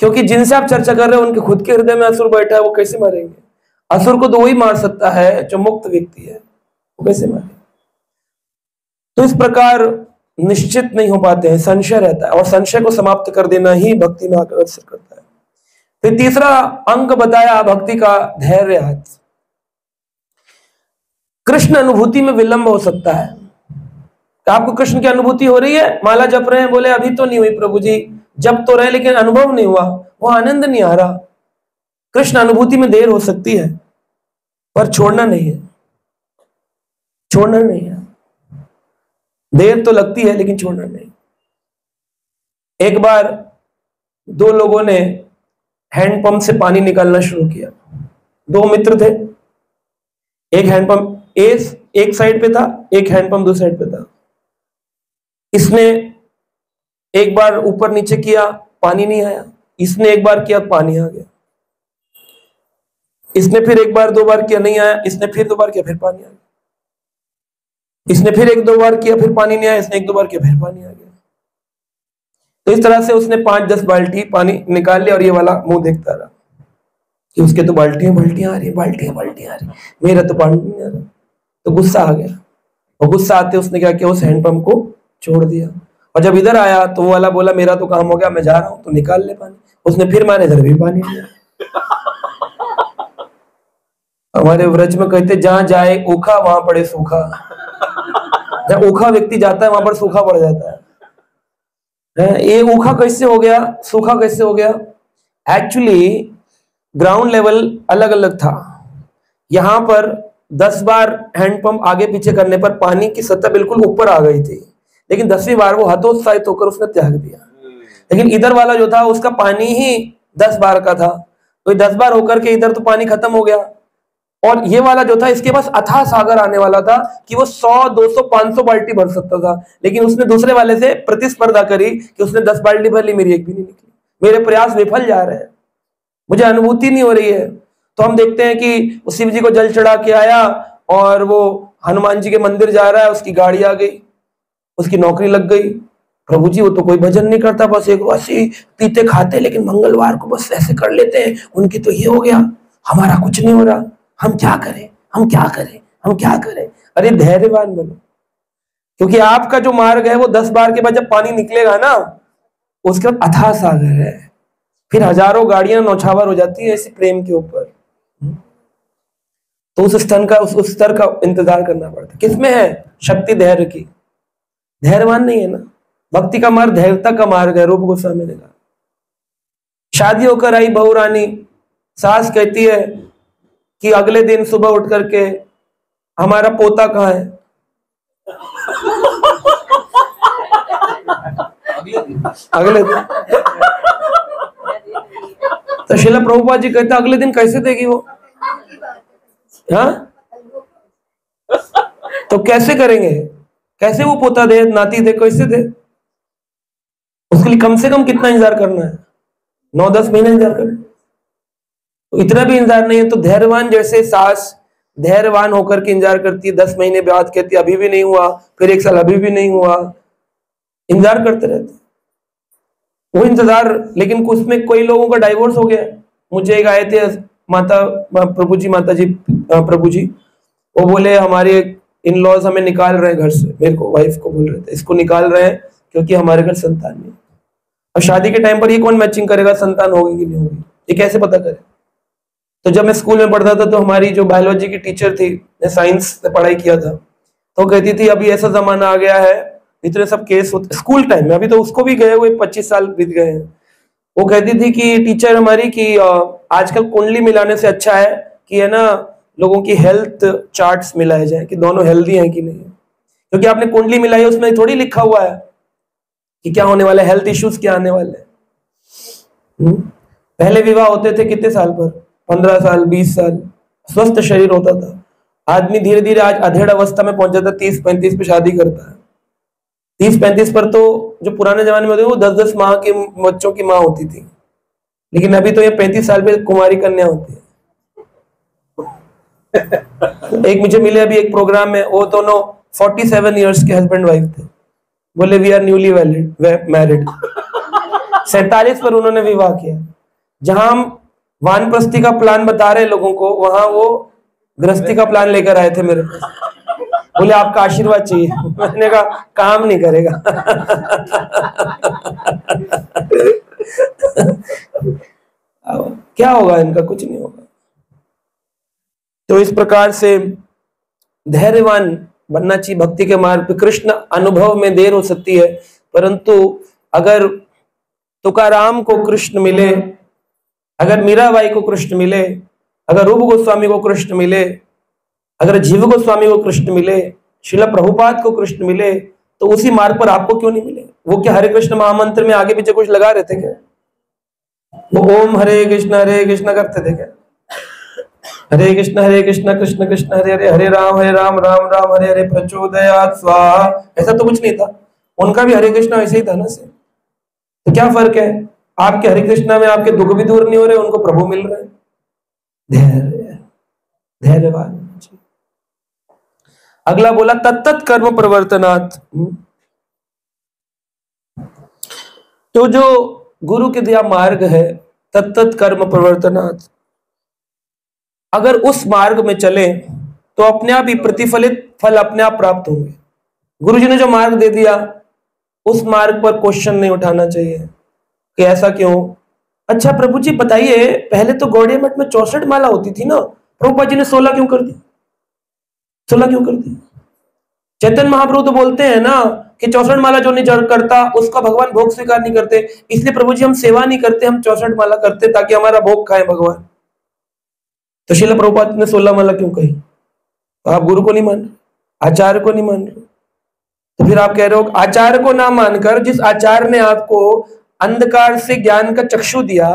क्योंकि जिनसे आप चर्चा कर रहे हो, उनके खुद के हृदय में असुर बैठा है, वो कैसे मारेंगे? असुर को तो वही मार सकता है जो मुक्त व्यक्ति है। वो कैसे मारे? तो इस प्रकार निश्चित नहीं हो पाते हैं, संशय रहता है और संशय को समाप्त कर देना ही भक्ति में अग्रसर करता है। फिर तीसरा अंक बताया भक्ति का धैर्य कृष्ण अनुभूति में विलंब हो सकता है। तो आपको कृष्ण की अनुभूति हो रही है, माला जप रहे हैं, बोले, अभी तो नहीं हुई प्रभु जी जब तो रहे लेकिन अनुभव नहीं हुआ, वो आनंद नहीं आ रहा। कृष्ण अनुभूति में देर हो सकती है, पर छोड़ना नहीं है। छोड़ना नहीं है। देर तो लगती है, लेकिन छोड़ना नहीं। एक बार दो लोगों ने हैंडपंप से पानी निकालना शुरू किया। दो मित्र थे। एक हैंडपंप एस एक साइड पे था, एक हैंडपंप दूसरी साइड पे था। इसने एक बार ऊपर नीचे किया, पानी नहीं आया। इसने एक बार किया, पानी आ गया। इसने फिर एक बार दो बार किया, नहीं आया। इसने फिर दो बार किया, फिर पानी आ गया। इसने फिर एक दो बार किया, फिर पानी नहीं आया। इसने एक दो बार किया, फिर पानी आ गया। तो इस तरह से उसने पाँच, दस बाल्टी पानी निकाल लिया और ये वाला मुँह देखता रहा कि उसके तो बाल्टियाँ बाल्टियाँ आ रही बाल्टियाँ बाल्टियाँ आ रही मेरा तो पानी नहीं आ रहा। तो गुस्सा आ गया। और गुस्सा आते उसने क्या किया? उस हैंडपंप को छोड़ दिया। और जब इधर आया तो वो वाला बोला, मेरा तो काम हो गया, मैं जा रहा हूँ तो निकाल ले पानी। उसने फिर मारे इधर भी पानी लिया। हमारे व्रज में कहते जहाँ जाए ओखा वहाँ पड़े सूखा। जब ओखा व्यक्ति जाता है वहाँ पर सूखा पड़ जाता है। ये ओखा कैसे हो गया? सूखा कैसे हो गया? एक्चुअली ग्राउंड लेवल अलग अलग था। यहाँ पर दस बार हैंडपंप आगे पीछे करने पर पानी की सतह बिल्कुल ऊपर आ गई थी। लेकिन दसवीं बार वो हतोत्साहित होकर उसने त्याग दिया। लेकिन इधर वाला जो था उसका पानी ही दस बार का था। तो दस बार होकर के इधर तो पानी खत्म हो गया। और ये वाला जो था इसके पास अथा सागर आने वाला था कि वो 100, 200, 500 बाल्टी भर सकता था। लेकिन उसने दूसरे वाले से प्रतिस्पर्धा करी कि उसने 10 बाल्टी भर ली मेरी एक भी नहीं निकली। मेरे प्रयास विफल जा रहे हैं। मुझे अनुभूति नहीं हो रही है। तो हम देखते हैं कि शिव जी को जल चढ़ा के आया और वो हनुमान जी के मंदिर जा रहा है उसकी गाड़ी आ गई उसकी नौकरी लग गई। प्रभु जी वो तो कोई भजन नहीं करता बस एक ऐसे पीते खाते लेकिन मंगलवार को बस ऐसे कर लेते हैं। उनकी तो ये हो गया हमारा कुछ नहीं हो रहा। हम क्या करें? हम क्या करें? हम क्या करें? अरे धैर्यवान बनो। क्योंकि आपका जो मार्ग है वो दस बार के बाद जब पानी निकलेगा ना उसके बाद अथा सागर है। फिर हज़ारों गाड़ियाँ नौछावर हो जाती है इसी प्रेम के ऊपर। तो उस स्तन का उस, स्तर का इंतज़ार करना पड़ता है। किसमें है? शक्ति धैर्य की। धैर्यवान नहीं है ना। भक्ति का मार्ग धैर्यता का मार्ग है रूप गोस्वामी ने कहा। शादी होकर आई बहु रानी। सास कहती है कि अगले दिन सुबह उठ करके, हमारा पोता कहाँ है? अगले दिन। तो शिला प्रभुपा जी कहते, अगले दिन कैसे देगी वो? हाँ? तो कैसे करेंगे? कैसे वो पोता दे, नाती दे, कैसे दे? उसके लिए कम से कम कितना इंतज़ार करना है? नौ दस महीने इंतज़ार करना तो इतना भी इंतज़ार नहीं है तो धैर्यवान जैसे सास धैर्यवान होकर के इंतज़ार करती है, दस महीने बाद कहती अभी भी नहीं हुआ, फिर एक साल अभी भी नहीं हुआ। इंतज़ार करते रहते वो इंतज़ार, लेकिन उसमें कोई लोगों का डाइवोर्स हो गया। मुझे एक आए थे माता, प्रभु जी, माता जी, प्रभु जी, वो बोले, हमारे इन लॉज हमें निकाल रहे हैं घर से। मेरे को वाइफ को बोल रहे थे, इसको निकाल रहे हैं, क्योंकि हमारे घर संतान नहीं अब शादी के टाइम पर ये कौन मैचिंग करेगा, संतान होगी कि नहीं होगी? ये कैसे पता करे? तो जब मैं स्कूल में पढ़ता था तो हमारी जो बायोलॉजी की टीचर थी मैं साइंस से पढ़ाई किया था। तो कहती थी, अभी ऐसा जमाना आ गया है, इतने सब केस होते स्कूल टाइम में, अभी तो उसको भी गए हुए पच्चीस साल बीत गए हैं। वो कहती थी कि टीचर हमारी कि आजकल कुंडली मिलाने से अच्छा है कि, है ना, लोगों की हेल्थ चार्ट्स मिलाए जाए, कि दोनों हेल्दी हैं कि नहीं। क्योंकि आपने कुंडली मिलाई है उसमें थोड़ी लिखा हुआ है कि क्या होने वाला है हेल्थ इश्यूज़ क्या आने वाले हैं। हम्म? पहले विवाह होते थे कितने साल पर? पंद्रह साल, बीस साल, स्वस्थ शरीर होता था। आदमी धीरे धीरे आज अधेड़ अवस्था में पहुँच जाता है, तीस पैंतीस पे शादी करता है। तीस पैंतीस पर तो जो पुराने जमाने में होते वो दस दस माह के बच्चों की माँ होती थी। लेकिन अभी तो ये पैंतीस साल पे कुमारी कन्या होती है। एक मुझे मिले अभी एक प्रोग्राम में, वो दोनों फोर्टी सेवन ईयर्स के हस्बैंड वाइफ थे। बोले we are newly valid married सैतालीस पर उन्होंने विवाह किया। जहाँ वानप्रस्थी का प्लान बता रहे लोगों को, वहाँ वो गृहस्थी का प्लान लेकर आए थे मेरे। बोले, आपका आशीर्वाद चाहिए। मैंने कहा, काम नहीं करेगा। क्या होगा इनका? कुछ नहीं होगा। तो इस प्रकार से धैर्यवान बनना चाहिए भक्ति के मार्ग पे कृष्ण अनुभव में देर हो सकती है, परंतु अगर तुकाराम को कृष्ण मिले अगर मीराबाई को कृष्ण मिले, अगर रूप गोस्वामी को कृष्ण मिले, अगर जीव गोस्वामी को कृष्ण मिले, शिला प्रभुपाद को कृष्ण मिले तो उसी मार्ग पर आपको क्यों नहीं मिले? वो क्या हरे कृष्ण महामंत्र में आगे पीछे कुछ लगा रहे थे क्या? वो ओम हरे कृष्ण हरे कृष्ण करते थे क्या? हरे कृष्ण हरे कृष्ण कृष्ण कृष्ण, हरे हरे हरे राम हरे राम राम राम, हरे हरे प्रचोदयात स्वाहा। ऐसा तो कुछ नहीं था। उनका भी हरे कृष्ण ऐसे ही था ना से तो क्या फ़र्क है? आपके हरे कृष्णा में आपके दुख भी दूर नहीं हो रहे, उनको प्रभु मिल रहे धैर्य धैर्यवान अगला बोला तत्त कर्म प्रवर्तनात्। तो जो गुरु के दिया मार्ग है तत्त कर्म प्रवर्तनात्। अगर उस मार्ग में चले तो अपने आप ही प्रतिफलित फल अपने आप प्राप्त होंगे। गुरु जी ने जो मार्ग दे दिया, उस मार्ग पर क्वेश्चन नहीं उठाना चाहिए। कि ऐसा क्यों? अच्छा प्रभु जी बताइए, पहले तो गौड़िया मठ में चौसठ माला होती थी ना? प्रभुपा जी ने सोलह क्यों कर दी? सोलह क्यों कर दी? चैतन्य महाप्रभु तो बोलते हैं ना कि चौसठ माला जो नहीं करता, उसका भगवान भोग स्वीकार नहीं करते। इसलिए प्रभु जी हम सेवा नहीं करते, हम चौसठ माला करते ताकि हमारा भोग खाए भगवान। तो शिला प्रभुपाद ने सोलह माला क्यों कही? तो आप गुरु को नहीं मान रहे, आचार्य को नहीं मान रहे। तो फिर आप कह रहे हो, आचार्य को ना मानकर, जिस आचार्य ने आपको अंधकार से ज्ञान का चक्षु दिया,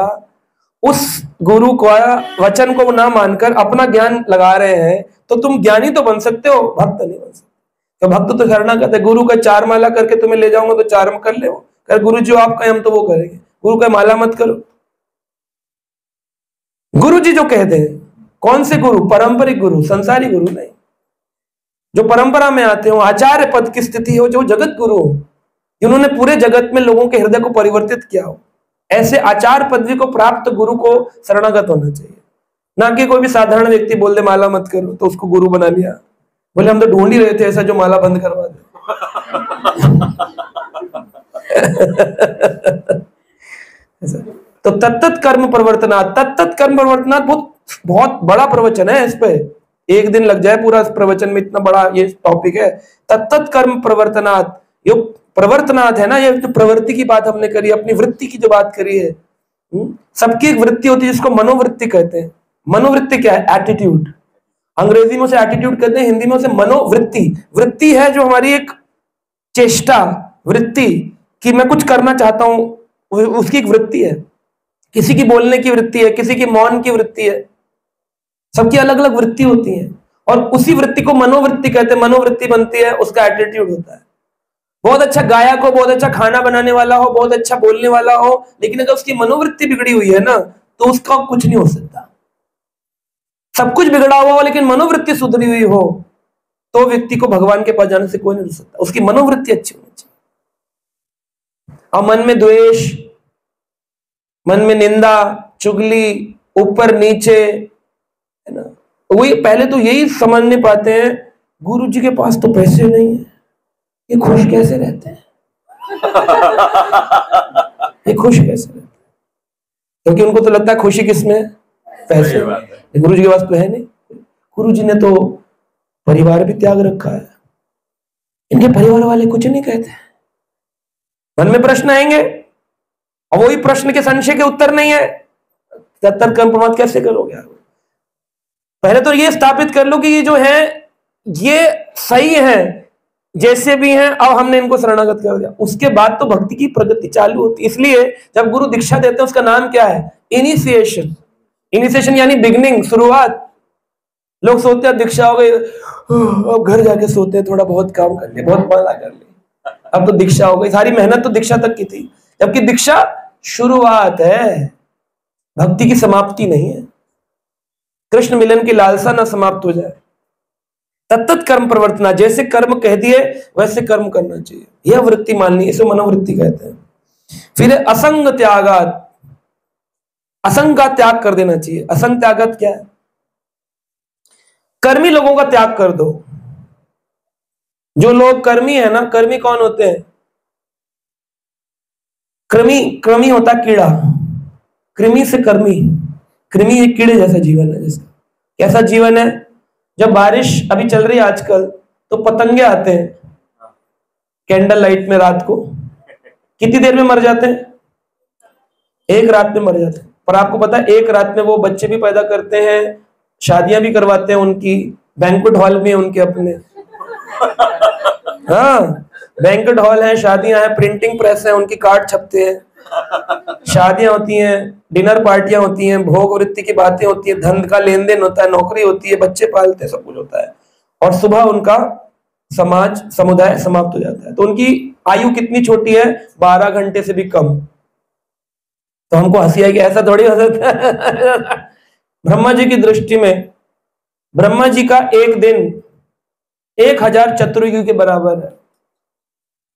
उस गुरु का वचन को ना मानकर अपना ज्ञान लगा रहे हैं तो तुम ज्ञानी तो बन सकते हो, भक्त नहीं बन सकते। तो भक्त तो करना कहते गुरु का चार माला करके तुम्हें ले जाऊँगा तो चार कर ले कर गुरु जो आप कहें, हम तो वो करेंगे। गुरु का माला मत करो। गुरु जी जो कहते हैं, कौन से गुरु? पारंपरिक गुरु, संसारी गुरु नहीं। जो परंपरा में आते हो, आचार्य पद की स्थिति हो, जो जगत गुरु हो जिन्होंने पूरे जगत में लोगों के हृदय को परिवर्तित किया हो। ऐसे आचार पदवी को प्राप्त गुरु को शरणागत होना चाहिए। ना कि कोई भी साधारण व्यक्ति बोल दे, माला मत करो तो उसको गुरु बना लिया। बोले, हम तो ढूंढ ही रहे थे ऐसा जो माला बंद करवा दे। तो तत्त कर्म प्रवर्तना तत्त कर्म प्रवर्तना बहुत बहुत बड़ा प्रवचन है इस पे। एक दिन लग जाए पूरा प्रवचन में इतना बड़ा ये टॉपिक है। तत्त कर्म प्रवर्तनात् प्रवर्तनाथ है ना ये जो प्रवृत्ति की बात हमने करी अपनी वृत्ति की जो बात करी है हम्म, सबकी एक वृत्ति होती है जिसको मनोवृत्ति कहते हैं। मनोवृत्ति क्या है? एटीट्यूड अंग्रेज़ी में उसे एटीट्यूड कहते हैं हिंदी में उसे मनोवृत्ति। वृत्ति है जो हमारी एक चेष्टा वृत्ति कि मैं कुछ करना चाहता हूँ उसकी एक वृत्ति है। किसी की बोलने की वृत्ति है किसी की मौन की वृत्ति है। सबकी अलग अलग वृत्ति होती है। और उसी वृत्ति को मनोवृत्ति कहते हैं। मनोवृत्ति बनती है उसका एटीट्यूड होता है। बहुत अच्छा गायक हो, बहुत अच्छा खाना बनाने वाला हो, बहुत अच्छा बोलने वाला हो, लेकिन अगर उसकी मनोवृत्ति बिगड़ी हुई है ना तो उसका कुछ नहीं हो सकता। सब कुछ बिगड़ा हुआ हो, लेकिन मनोवृत्ति सुधरी हुई हो तो व्यक्ति को भगवान के पास जाने से कोई नहीं रुक सकता। उसकी मनोवृत्ति अच्छी होनी चाहिए। और मन में द्वेष, मन में निंदा, चुगली, ऊपर नीचे, है ना? वही, पहले तो यही समझ नहीं पाते हैं गुरु जी के पास तो पैसे नहीं है। ये खुश कैसे रहते हैं? ये खुश कैसे रहते हैं? क्योंकि उनको तो लगता है खुशी किसमें पैसे गुरु जी के पास तो है नहीं। गुरु जी ने तो परिवार भी त्याग रखा है। इनके परिवार वाले कुछ नहीं कहते। मन में प्रश्न आएँगे और वही प्रश्न के संशय के उत्तर नहीं है। तत्तर कंप्रमाद कैसे करोगे आप? पहले तो ये स्थापित कर लो कि ये जो है ये सही है। जैसे भी हैं, अब हमने इनको शरणागत कर दिया। उसके बाद तो भक्ति की प्रगति चालू होती। इसलिए जब गुरु दीक्षा देते हैं, उसका नाम क्या है? इनिशिएशन इनिशिएशन यानी बिगनिंग शुरुआत। लोग सोते हैं, दीक्षा हो गई। अब घर जाके सोते हैं, थोड़ा बहुत काम कर ले बहुत मज़ा कर ले अब तो दीक्षा हो गई। सारी मेहनत तो दीक्षा तक की थी। जबकि दीक्षा शुरुआत है। भक्ति की समाप्ति नहीं है। कृष्ण मिलन की लालसा ना समाप्त हो जाए। तत्त कर्म प्रवर्तना, जैसे कर्म कह दिए वैसे कर्म करना चाहिए। यह वृत्ति माननी इसे मनोवृत्ति कहते हैं। फिर असंग त्यागात, असंग का त्याग कर देना चाहिए। असंग त्यागत क्या है? कर्मी लोगों का त्याग कर दो। जो लोग कर्मी है ना, कर्मी कौन होते हैं? कृमि कृमि होता कीड़ा। कृमि से कर्मी। कृमि एक कीड़े जैसा जीवन है जिसका कैसा जीवन है? जब बारिश अभी चल रही है आजकल तो पतंगे आते हैं। कैंडल लाइट में रात को। कितनी देर में मर जाते हैं? एक रात में मर जाते हैं। पर आपको पता है, एक रात में वो बच्चे भी पैदा करते हैं, शादियाँ भी करवाते हैं उनकी बैंकुट हॉल में उनके अपने। हाँ बैंकुट हॉल है, शादियाँ हैं प्रिंटिंग प्रेस है, उनकी कार्ड छपते हैं। शादियाँ होती हैं डिनर पार्टियाँ होती हैं, भोग वृत्ति की बातें होती हैं, धन का लेन देन होता है, नौकरी होती है, बच्चे पालते सब कुछ होता है। और सुबह उनका समाज, समुदाय समाप्त हो जाता है। तो उनकी आयु कितनी छोटी है? बारह घंटे से भी कम। तो हमको हँसी आएगी ऐसा थोड़ी हो सकता ब्रह्मा जी की दृष्टि में, ब्रह्मा जी का एक दिन एक हज़ार चतुर्युग के बराबर है।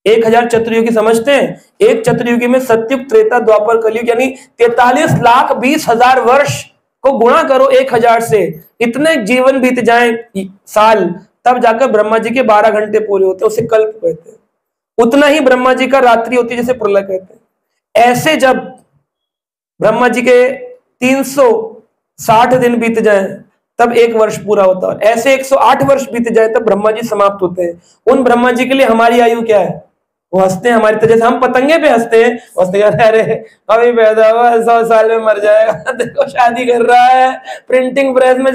एक हज़ार चतुर्युगी समझते हैं। एक चतुर्युगी में सत्युग त्रेता द्वापर कलयुग यानी तैतालीस लाख बीस हज़ार वर्ष को गुणा करो एक हज़ार से। इतने जीवन बीत जाए साल। तब जाकर ब्रह्मा जी के बारह घंटे पूरे होते हैं, उसे कल्प कहते हैं। उतना ही ब्रह्मा जी का रात्रि होती है, जैसे प्रलय कहते हैं। ऐसे जब ब्रह्मा जी के 360 दिन बीत जाए, तब एक वर्ष पूरा होता है। ऐसे 108 वर्ष बीत जाए, तब ब्रह्मा जी समाप्त होते हैं। उन ब्रह्मा जी के लिए हमारी आयु क्या है? वो हँसते हैं हमारी तरह से। हम पतंगे पे हँसते हैं। हँसते हैं, अरे, अभी पैदा हुआ, सौ साल में मर जाएगा। देखो, शादी कर रहा है। प्रिंटिंग प्रेस में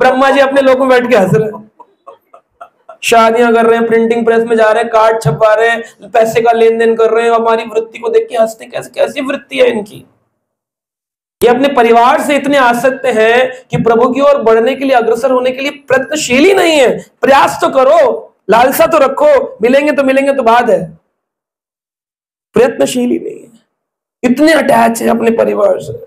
ब्रह्मा जी अपने लोगों में बैठ के हंस रहे हैं। शादियाँ कर रहे हैं प्रिंटिंग प्रेस में जा रहे हैं, कार्ड छपवा रहे हैं, पैसे का लेन देन कर रहे हैं हमारी वृत्ति को देख के हँसते कैसे, कैसी वृत्ति है इनकी? ये अपने परिवार से इतने आसक्त हैं कि प्रभु की ओर बढ़ने के लिए, अग्रसर होने के लिए प्रयत्नशील ही नहीं है। प्रयास तो करो। लालसा तो रखो, मिलेंगे तो मिलेंगे तो बाद है। प्रयत्नशील ही नहीं है। इतने अटैच है अपने परिवार से,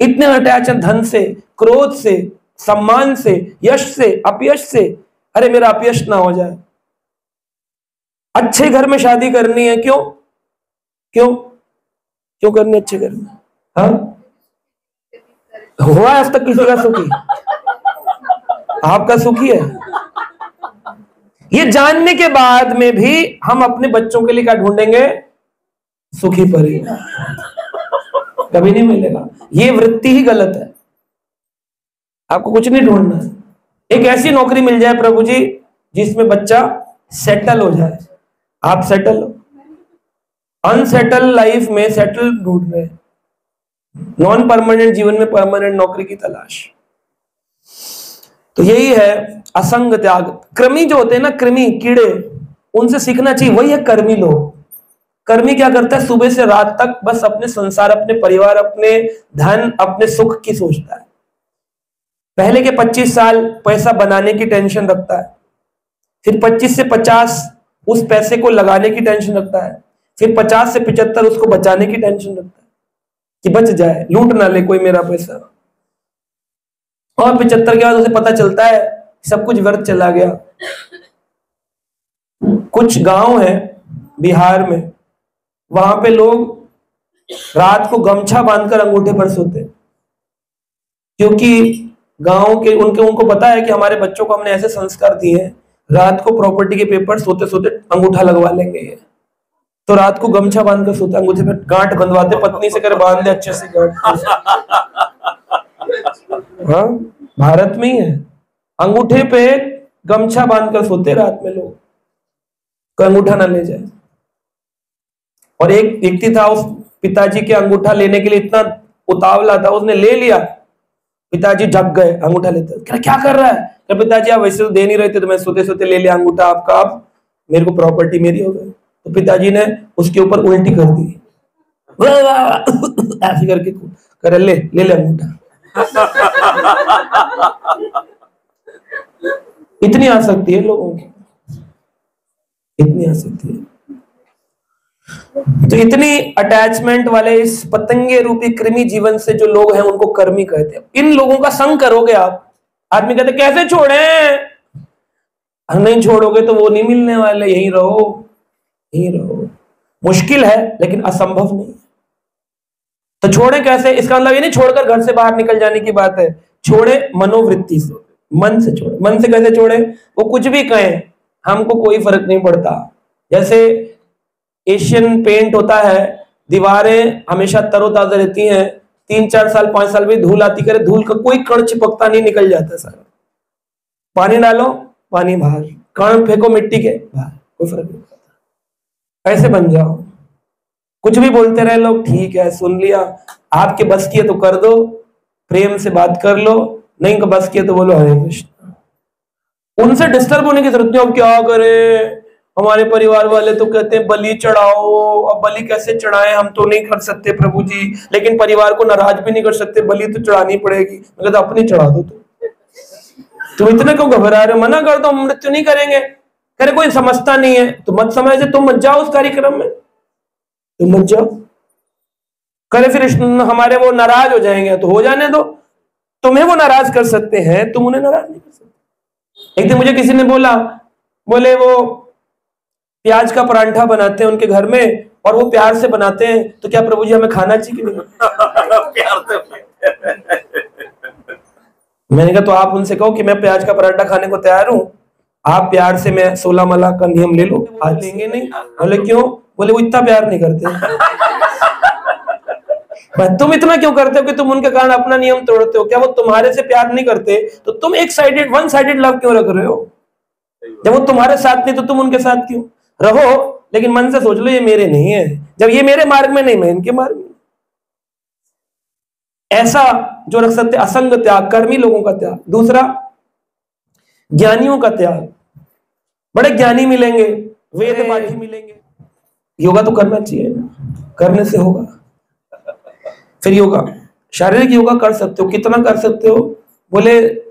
इतने अटैच है धन से, क्रोध से, सम्मान से, यश से, अपयश से। अरे मेरा अपयश ना हो जाए। अच्छे घर में शादी करनी है क्यों? क्यों? क्यों करनी अच्छे घर में? हाँ? हुआ आज तक किसी का सुखी? आपका सुखी है? ये जानने के बाद में भी हम अपने बच्चों के लिए क्या ढूंढेंगे? सुखी परिवार। कभी नहीं मिलेगा। ये वृत्ति ही गलत है। आपको कुछ नहीं ढूंढना। एक ऐसी नौकरी मिल जाए प्रभु जी, जिसमें बच्चा सेटल हो जाए। आप सेटल हो। अनसेटल लाइफ में सेटल ढूंढ रहे नॉन परमानेंट जीवन में परमानेंट नौकरी की तलाश। तो यही है असंग त्याग। कृमि जो होते हैं ना, कृमि, कीड़े, उनसे सीखना चाहिए। वही है कर्मी लोग। कर्मी क्या करता है? सुबह से रात तक बस अपने संसार, अपने परिवार, अपने धन, अपने सुख की सोचता है। पहले के 25 साल पैसा बनाने की टेंशन रखता है। फिर 25 से 50 उस पैसे को लगाने की टेंशन रखता है। फिर 50 से 75 उसको बचाने की टेंशन रखता है कि बच जाए, लूट ना ले कोई मेरा पैसा। और पिछहत्तर के बाद उसे पता चलता है सब कुछ व्यर्थ चला गया। कुछ गाँव है बिहार में, वहाँ पे लोग रात को गमछा बांधकर अंगूठे पर सोते क्योंकि गाँव के, उनके, उनको पता है कि हमारे बच्चों को हमने ऐसे संस्कार दिए हैं, रात को प्रॉपर्टी के पेपर सोते सोते अंगूठा लगवा लेंगे तो रात को गमछा बाँध कर सोता, अंगूठे पर गांठ बंधवाते, पत्नी से कर बाँध दे, अच्छे से गांठ हाँ भारत में ही है। अंगूठे पे गमछा बाँध कर सोते रात में लोग। कोई अंगूठा ना ले जाए। और एक व्यक्ति था, उस पिताजी के अंगूठा लेने के लिए इतना उतावला था, उसने ले लिया। पिताजी जग गए, अंगूठा लेते। क्या कर रहा है? क्या पिताजी, आप वैसे तो दे नहीं रहे थे तो मैं सोते सोते ले लिया अंगूठा आपका, आप मेरे को प्रॉपर्टी मेरी हो गई। तो पिताजी ने उसके ऊपर उल्टी कर दी। ऐसे करके कर ले ले ले अंगूठा। इतनी आसक्ति है लोगों की। इतनी आसक्ति है। तो इतनी अटैचमेंट वाले इस पतंगे रूपी कृमि जीवन से जो लोग हैं, उनको कर्मी कहते हैं। इन लोगों का संग करोगे आप। आदमी कहते कैसे छोड़े? नहीं छोड़ोगे तो वो नहीं मिलने वाले, यहीं रहो यहीं रहो। मुश्किल है, लेकिन असंभव नहीं। तो छोड़े कैसे? इसका मतलब ये नहीं छोड़कर घर से बाहर निकल जाने की बात है। छोड़े मनोवृत्ति से। मन से छोड़े। मन से कैसे छोड़े? वो कुछ भी कहे, हमको कोई फ़र्क नहीं पड़ता। जैसे एशियन पेंट होता है, दीवारें हमेशा तरोताजा रहती हैं। तीन, चार साल, पाँच साल में धूल आती करे, धूल का कोई कण चिपकता नहीं, निकल जाता सारा। पानी डालो, पानी बाहर। कण फेंको मिट्टी के, बाहर। कोई फ़र्क नहीं पड़ता। ऐसे बन जाओ। कुछ भी बोलते रहे लोग, ठीक है, सुन लिया। आपके बस की है तो कर दो, प्रेम से बात कर लो, नहीं का बस की है तो बोलो, हरे कृष्ण। उनसे डिस्टर्ब होने की ज़रूरत नहीं, अब क्या करे? हमारे परिवार वाले तो कहते हैं, बलि चढ़ाओ। अब बलि कैसे चढ़ाएँ? हम तो नहीं कर सकते प्रभु जी। लेकिन परिवार को नाराज़ भी नहीं कर सकते, बलि तो चढ़ानी पड़ेगी। मैं कहता अपनी चढ़ा दो तुम। तुम इतने क्यों घबरा रहे हो, मना कर दो, हम मृत्यु नहीं करेंगे। करे कोई समझता नहीं है। तो मत समय से तुम मत जाओ उस कार्यक्रम में। तुम मत जाओ। करे फिर हमारे वो नाराज़ हो जाएँगे तो हो जाने दो। तुम्हें वो नाराज़ कर सकते हैं तुम उन्हें नाराज़ नहीं कर सकते। एक दिन मुझे किसी ने बोला बोले वो प्याज का परांठा बनाते हैं उनके घर में और वो प्यार से बनाते हैं तो क्या प्रभु जी हमें खाना चाहिए कि नहीं? प्यार से मैंने कहा तो आप उनसे कहो कि मैं प्याज का पराठा खाने को तैयार हूँ। आप प्यार से मैं सोलह मला का नियम ले लो आज लेंगे नहीं। बोले क्यों? बोले वो इतना प्यार नहीं करते। तुम इतना क्यों करते हो कि तुम उनके कारण अपना नियम तोड़ते हो? क्या वो तुम्हारे से प्यार नहीं करते? तो तुम एक साइडेड वन साइडेड लव क्यों रख रहे हो? जब वो तुम्हारे साथ नहीं तो तुम उनके साथ क्यों? रहो लेकिन मन से सोच लो ये मेरे नहीं है। जब ये मेरे मार्ग में नहीं मैं इनके मार्ग में ऐसा जो रख सकते असंग त्याग कर्मी लोगों का त्याग। दूसरा ज्ञानियों का त्याग। बड़े ज्ञानी मिलेंगे वेद पाठी मिलेंगे। योगा तो करना चाहिए ना। करने से होगा। फिर योगा। शारीरिक योगा कर सकते हो। कितना कर सकते हो? बोले,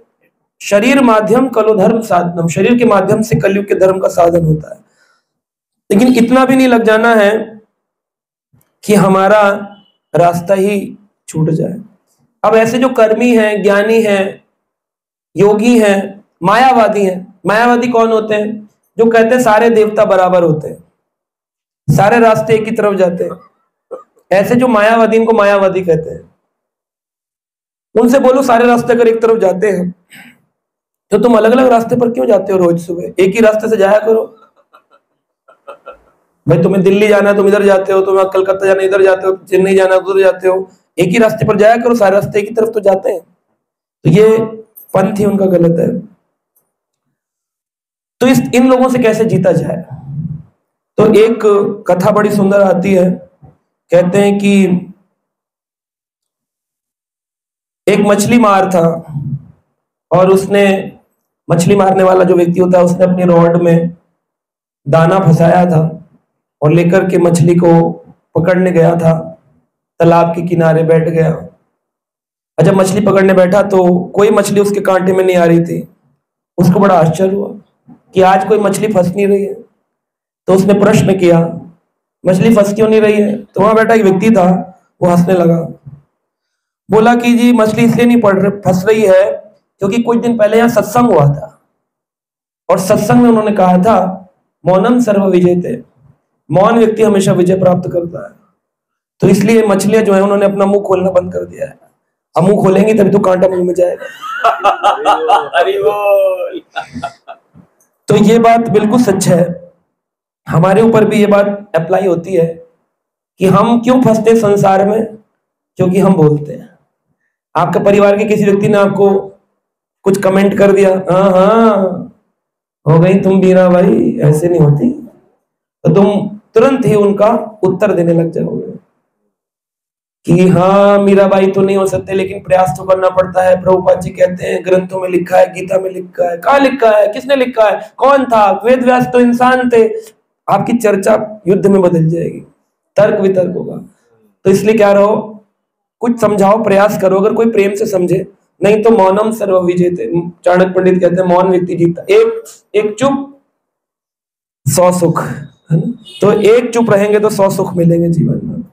शरीर माध्यम कलो धर्म साधनम। शरीर के माध्यम से कलयुग के धर्म का साधन होता है। लेकिन इतना भी नहीं लग जाना है कि हमारा रास्ता ही छूट जाए। अब ऐसे जो कर्मी हैं, ज्ञानी हैं, योगी हैं, मायावादी हैं। मायावादी कौन होते हैं? जो कहते हैं, सारे देवता बराबर होते हैं। सारे रास्ते एक ही तरफ़ जाते हैं। ऐसे जो मायावादी, इनको मायावादी कहते हैं। उनसे बोलो, सारे रास्ते अगर एक तरफ़ जाते हैं तो तुम अलग अलग रास्ते पर क्यों जाते हो रोज सुबह? एक ही रास्ते से जाया करो। भाई, तुम्हें दिल्ली जाना है, तुम इधर जाते हो, तुम्हें कलकत्ता जाना इधर जाते हो, चेन्नई जाना उधर जाते हो। एक ही रास्ते पर जाया करो, सारे रास्ते की तरफ़ तो जाते हैं। तो ये पंथ ही उनका गलत है। तो इस, इन लोगों से कैसे जीता जाए? तो एक कथा बड़ी सुंदर आती है। कहते हैं कि एक मछली मार था और उसने, मछली मारने वाला जो व्यक्ति होता है, उसने अपनी रॉड में दाना फंसाया था और लेकर के मछली को पकड़ने गया था। तालाब के किनारे बैठ गया। और जब मछली पकड़ने बैठा तो कोई मछली उसके कांटे में नहीं आ रही थी। उसको बड़ा आश्चर्य हुआ कि आज कोई मछली फंस नहीं रही है। तो उसने प्रश्न किया मछली फंस क्यों नहीं रही है? तो वहाँ बैठा एक व्यक्ति था वो हंसने लगा। बोला कि जी मछली इसलिए नहीं पड़ रही फंस रही है क्योंकि कुछ दिन पहले यहाँ सत्संग हुआ था। और सत्संग में उन्होंने कहा था मौनम सर्व विजय थे मौन व्यक्ति हमेशा विजय प्राप्त करता है। तो इसलिए मछलियाँ जो है उन्होंने अपना मुँह खोलना बंद कर दिया है। अब मुँह खोलेंगी तभी तो कांटा मुँह में जाएगा। तो ये बात बिल्कुल सच है। हमारे ऊपर भी ये बात अप्लाई होती है कि हम क्यों फंसते संसार में? क्योंकि हम बोलते हैं। आपके परिवार के किसी व्यक्ति ने आपको कुछ कमेंट कर दिया हाँ हाँ हो गई तुम बीना भाई, ऐसे नहीं होती। तो तुम तुरंत ही उनका उत्तर देने लग जाओगे कि हाँ मीराबाई तो नहीं हो सकते, लेकिन प्रयास तो करना पड़ता है। प्रभुपाद जी कहते हैं, ग्रंथों में लिखा है, गीता में लिखा है, कहा लिखा है? किसने लिखा है? कौन था? वेद व्यास तो इंसान थे। आपकी चर्चा युद्ध में बदल जाएगी। तर्क वितर्क होगा। तो इसलिए क्या रहो, कुछ समझाओ, प्रयास करो। अगर कोई प्रेम से समझे, नहीं तो मौनम सर्व विजय थे चाणक पंडित कहते हैं, मौन व्यक्ति जीता एक एक चुप, सौ सुख, है ना? तो एक चुप रहेंगे तो सौ सुख मिलेंगे जीवन में।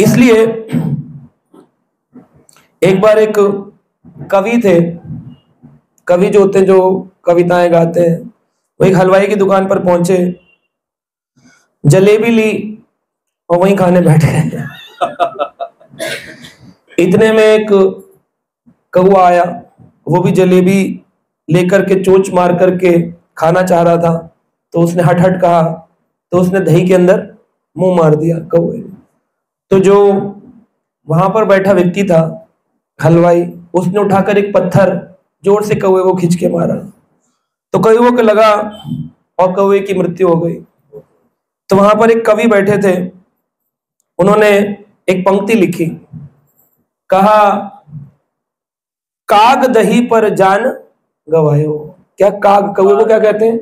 इसलिए एक बार एक कवि थे, कवि जो होते हैं, जो कविताएँ गाते हैं, वो एक हलवाई की दुकान पर पहुँचे। जलेबी ली और वहीं खाने बैठे इतने में एक कौआ आया, वो भी जलेबी लेकर के चोच मार करके खाना चाह रहा था तो उसने हट हट कहा तो उसने दही के अंदर मुँह मार दिया कौए तो जो वहाँ पर बैठा व्यक्ति था, हलवाई, उसने उठाकर एक पत्थर ज़ोर से कौए को खींच के मारा। तो कौवे को लगा और कौए की मृत्यु हो गई। तो वहाँ पर एक कवि बैठे थे। उन्होंने एक पंक्ति लिखी। कहा काग दही पर जान गवायो। क्या काग? कवि को क्या कहते हैं?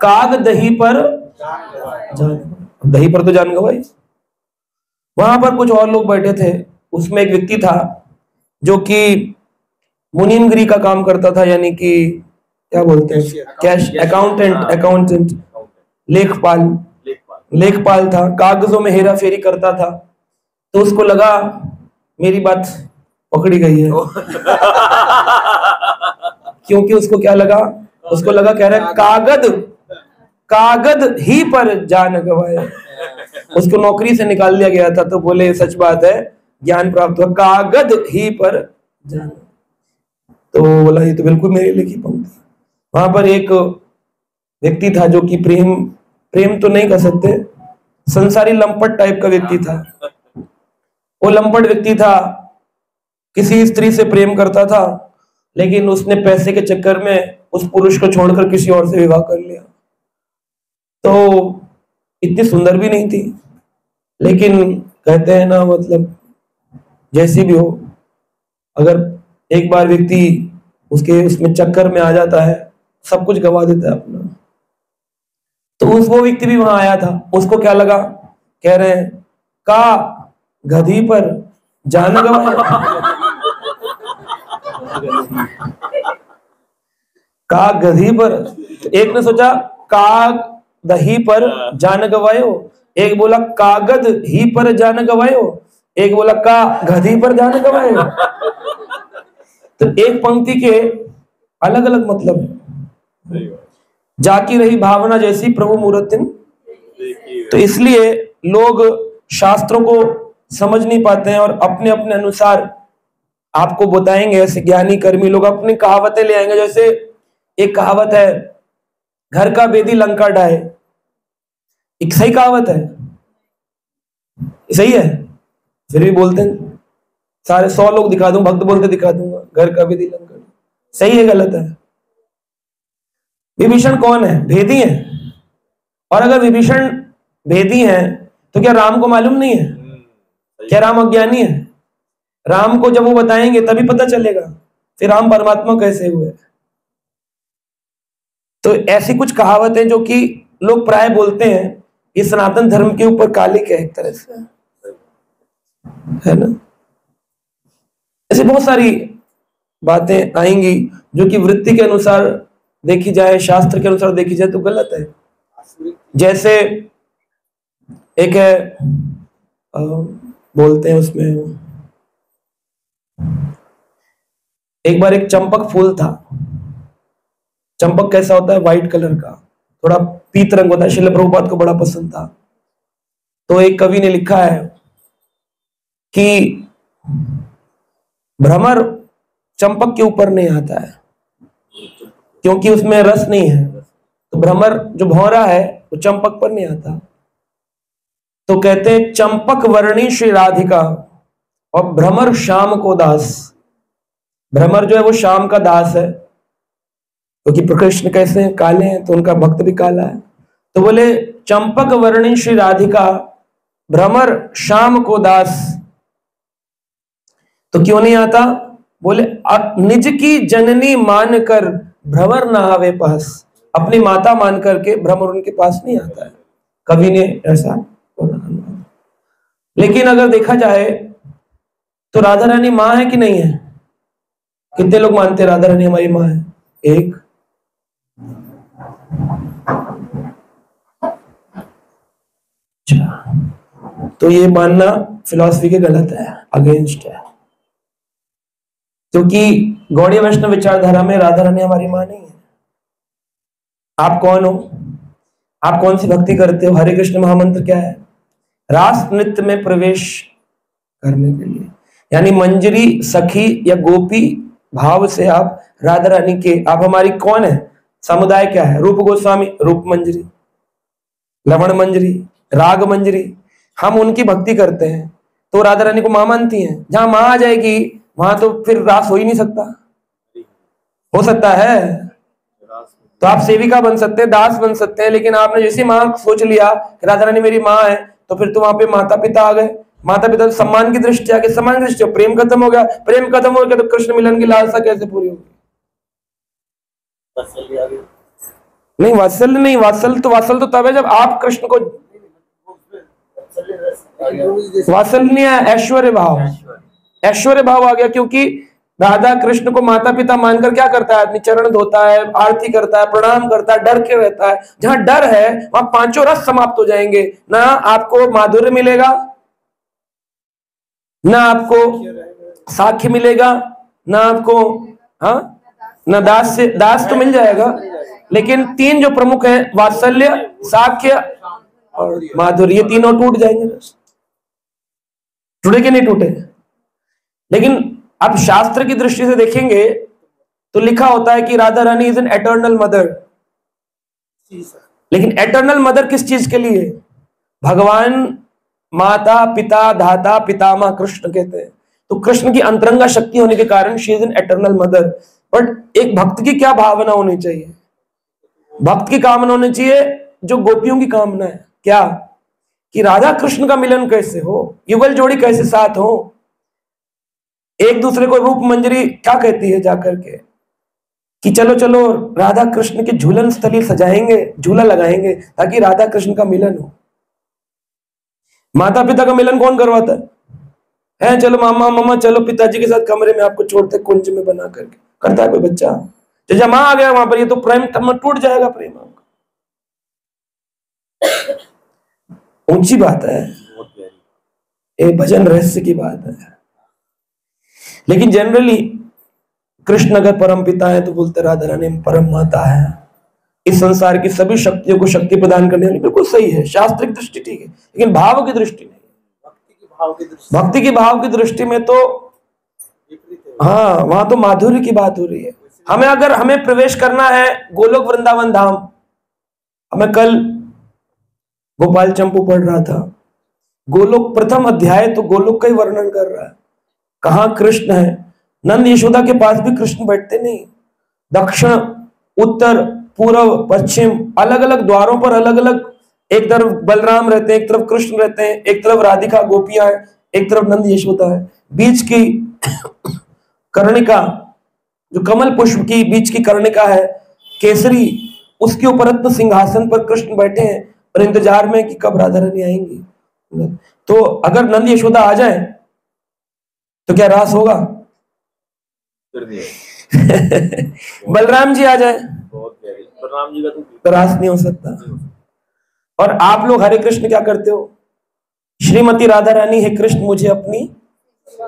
काग दही पर जान दही पर तो जान गवाई। वहाँ पर कुछ और लोग बैठे थे। उसमें एक व्यक्ति था जो कि मुनीमगिरी का काम करता था यानी कि क्या बोलते हैं? कैश अकाउंटेंट अकाउंटेंट लेखपाल। लेखपाल था कागजों में हेरा फेरी करता था। तो उसको लगा मेरी बात पकड़ी गई है। क्योंकि उसको क्या लगा? उसको लगा कह रहा है कागद कागद ही पर जान गवाए। उसको नौकरी से निकाल दिया गया था तो बोले सच बात है ज्ञान प्राप्त हुआ कागद ही पर जान। तो बोला ये तो बिल्कुल मेरी लिखी पंक्ति वहाँ पर एक व्यक्ति था जो कि प्रेम प्रेम तो नहीं कर सकते। संसारी लंपट टाइप का व्यक्ति था। वो लंपट व्यक्ति था, किसी स्त्री से प्रेम करता था, लेकिन उसने पैसे के चक्कर में उस पुरुष को छोड़कर किसी और से विवाह कर लिया। तो इतनी सुंदर भी नहीं थी, लेकिन कहते हैं ना मतलब जैसी भी हो, अगर एक बार व्यक्ति उसके, उसमें चक्कर में आ जाता है, सब कुछ गवा देता है अपना। तो उस वो व्यक्ति भी वहाँ आया था। उसको क्या लगा? कह रहे हैं, का गधी पर जान का गधी पर? तो एक ने सोचा काग दही पर जान गवायो एक बोला, कागद ही पर जान गवायो एक बोला, का गधी पर जान गवायो तो एक पंक्ति के अलग अलग मतलब है। जाकी रही भावना जैसी प्रभु मूर्तिन तो इसलिए लोग शास्त्रों को समझ नहीं पाते हैं और अपने अपने अनुसार आपको बताएँगे, ऐसे ज्ञानी कर्मी लोग अपनी कहावतें ले आएँगे। जैसे एक कहावत है, घर का बेदी लंका डाए एक सही कहावत है। सही है? फिर भी बोलते हैं। सारे सौ लोग दिखा दूँ, भक्त बोलते दिखा दूँगा, घर का बेदी लंका सही है, गलत है। विभीषण कौन है? भेदी है। और अगर विभीषण भेदी है तो क्या राम को मालूम नहीं है? क्या राम अज्ञानी है? राम को जब वो बताएँगे तभी पता चलेगा फिर राम परमात्मा कैसे हुए। तो ऐसी कुछ कहावतें जो कि लोग प्राय बोलते हैं ये सनातन धर्म के ऊपर कालिक है एक तरह से। है ना? ऐसी बहुत सारी बातें आएँगी जो कि वृत्ति के अनुसार देखी जाए शास्त्र के अनुसार देखी जाए तो गलत है। जैसे एक है आ, बोलते हैं उसमें एक बार एक चंपक फूल था। चंपक कैसा होता है? व्हाइट कलर का। थोड़ा पीत रंग होता है शिल प्रभुपात को बड़ा पसंद था। तो एक कवि ने लिखा है कि भ्रमर चंपक के ऊपर नहीं आता है। क्योंकि उसमें रस नहीं है। तो भ्रमर जो भौरा है, वो चंपक पर नहीं आता। तो कहते हैं, चंपक वर्णी श्री राधिका और भ्रमर शाम को दास। भ्रमर जो है, वो शाम का दास है। क्योंकि तो कृष्ण कैसे हैं, काले हैं तो उनका भक्त भी काला है। तो बोले, चंपक वर्णी श्री राधिका, भ्रमर शाम को दास। तो क्यों नहीं आता? बोले निज की जननी मानकर भ्रमर ना आवे पास। अपनी माता मान करके भ्रमर उनके पास नहीं आता है। कवि ने ऐसा लेकिन अगर देखा जाए तो राधा रानी माँ है कि नहीं है? कितने लोग मानते हैं राधा रानी हमारी माँ है? एक। अच्छा। तो ये मानना फिलॉसफी के गलत है अगेंस्ट है। क्योंकि गौड़ी वैष्णव विचारधारा में राधा रानी हमारी माँ नहीं है। आप कौन हो? आप कौन सी भक्ति करते हो? हरे कृष्ण महामंत्र क्या है? रास नृत्य में प्रवेश करने के लिए। यानी मंजरी, सखी या गोपी भाव से आप राधा रानी के, आप हमारी कौन है? समुदाय क्या है? रूप गोस्वामी, रूप मंजरी, लवण मंजरी, राग मंजरी। हम उनकी भक्ति करते हैं। तो राधा रानी को माँ मानती हैं। जहाँ माँ आ जाएगी वहाँ तो फिर रास हो ही नहीं सकता। हो सकता है। तो आप सेविका बन सकते हैं, दास बन सकते हैं, लेकिन आपने जैसे माँ सोच लिया कि राधा रानी मेरी माँ है तो फिर तो वहाँ पे माता पिता आ गए। माता पिता तो सम्मान की दृष्टि आगे, सम्मान की दृष्टि, प्रेम खत्म हो गया। प्रेम खत्म हो गया तो कृष्ण मिलन की लालसा कैसे पूरी होगी? नहीं, वात्सल्य नहीं, वात्सल्य तो वात्सल्य तो तब है जब आप कृष्ण को वात्सल्य नहीं है, ऐश्वर्य भाव। ऐश्वर्य भाव आ गया क्योंकि राधा कृष्ण को माता पिता मानकर क्या करता है? आदमी चरण धोता है, आरती करता है, प्रणाम करता है, डर के रहता है। जहाँ डर है, वहाँ पाँचों रस समाप्त हो जाएँगे। ना आपको माधुर्य मिलेगा, ना आपको साख्य मिलेगा, ना आपको हाँ ना दास से, दास तो मिल जाएगा। लेकिन तीन जो प्रमुख हैं, वात्सल्य, साख्य और माधुर्य तीनों टूट जाएँगे। टूटे के नहीं टूटे? लेकिन आप शास्त्र की दृष्टि से देखेंगे तो लिखा होता है कि Radha Rani is an eternal mother लेकिन एटर्नल मदर किस चीज़ के लिए? भगवान माता पिता धाता पितामा कृष्ण कहते हैं। तो कृष्ण की अंतरंगा शक्ति होने के कारण she is an eternal mother but एक भक्त की क्या भावना होनी चाहिए? भक्त की कामना होनी चाहिए जो गोपियों की कामना है। क्या? कि राधा कृष्ण का मिलन कैसे हो? युगल जोड़ी कैसे साथ हो? एक दूसरे को रूप मंजरी क्या कहती है जाकर के? कि चलो चलो राधा कृष्ण की झूलन स्थली सजाएँगे झूला लगाएँगे ताकि राधा कृष्ण का मिलन हो। माता पिता का मिलन कौन करवाता है? है चलो मामा मामा चलो पिताजी के साथ कमरे में आपको छोड़ते कुंज में बना करके। करता है कोई बच्चा? जब माँ आ गया वहाँ पर ये तो प्रेम टूट जाएगा प्रेम आपका। ऊँची बात है। ये भजन रहस्य की बात है। लेकिन जनरली कृष्ण अगर परम पिता है तो बोलते राधा रानी परम माता है। इस संसार की सभी शक्तियों को शक्ति प्रदान करने वाली, बिल्कुल सही है, शास्त्रिक दृष्टि ठीक है, लेकिन भाव की दृष्टि नहीं भक्ति की भाव की दृष्टि में तो हाँ वहाँ तो माधुर्य की बात हो रही है। हमें अगर, हमें प्रवेश करना है गोलोक वृंदावन धाम, हमें कल गोपाल चंपू पढ़ रहा था। गोलोक प्रथम अध्याय तो गोलोक का ही वर्णन कर रहा है। कहा कृष्ण है? नंद यशोदा के पास भी कृष्ण बैठते नहीं। दक्षिण, उत्तर, पूर्व, पश्चिम अलग अलग द्वारों पर अलग अलग एक तरफ़ बलराम रहते हैं, एक तरफ़ कृष्ण रहते हैं, एक तरफ़ राधिका गोपियाँ हैं, एक तरफ़ नंद यशोदा है। बीच की कर्णिका, जो कमल पुष्प की बीच की कर्णिका है, केसरी, उसके ऊपर रत्न सिंहासन पर कृष्ण बैठे हैं और इंतज़ार में कि कब राधा रानी आएँगी। तो अगर नंद यशोदा आ जाए तो क्या रास होगा? बलराम जी आ जाए। बलराम जी का तो, तो रास नहीं हो सकता। और आप लोग हरे कृष्ण क्या करते हो? श्रीमती राधा रानी है कृष्ण मुझे अपनी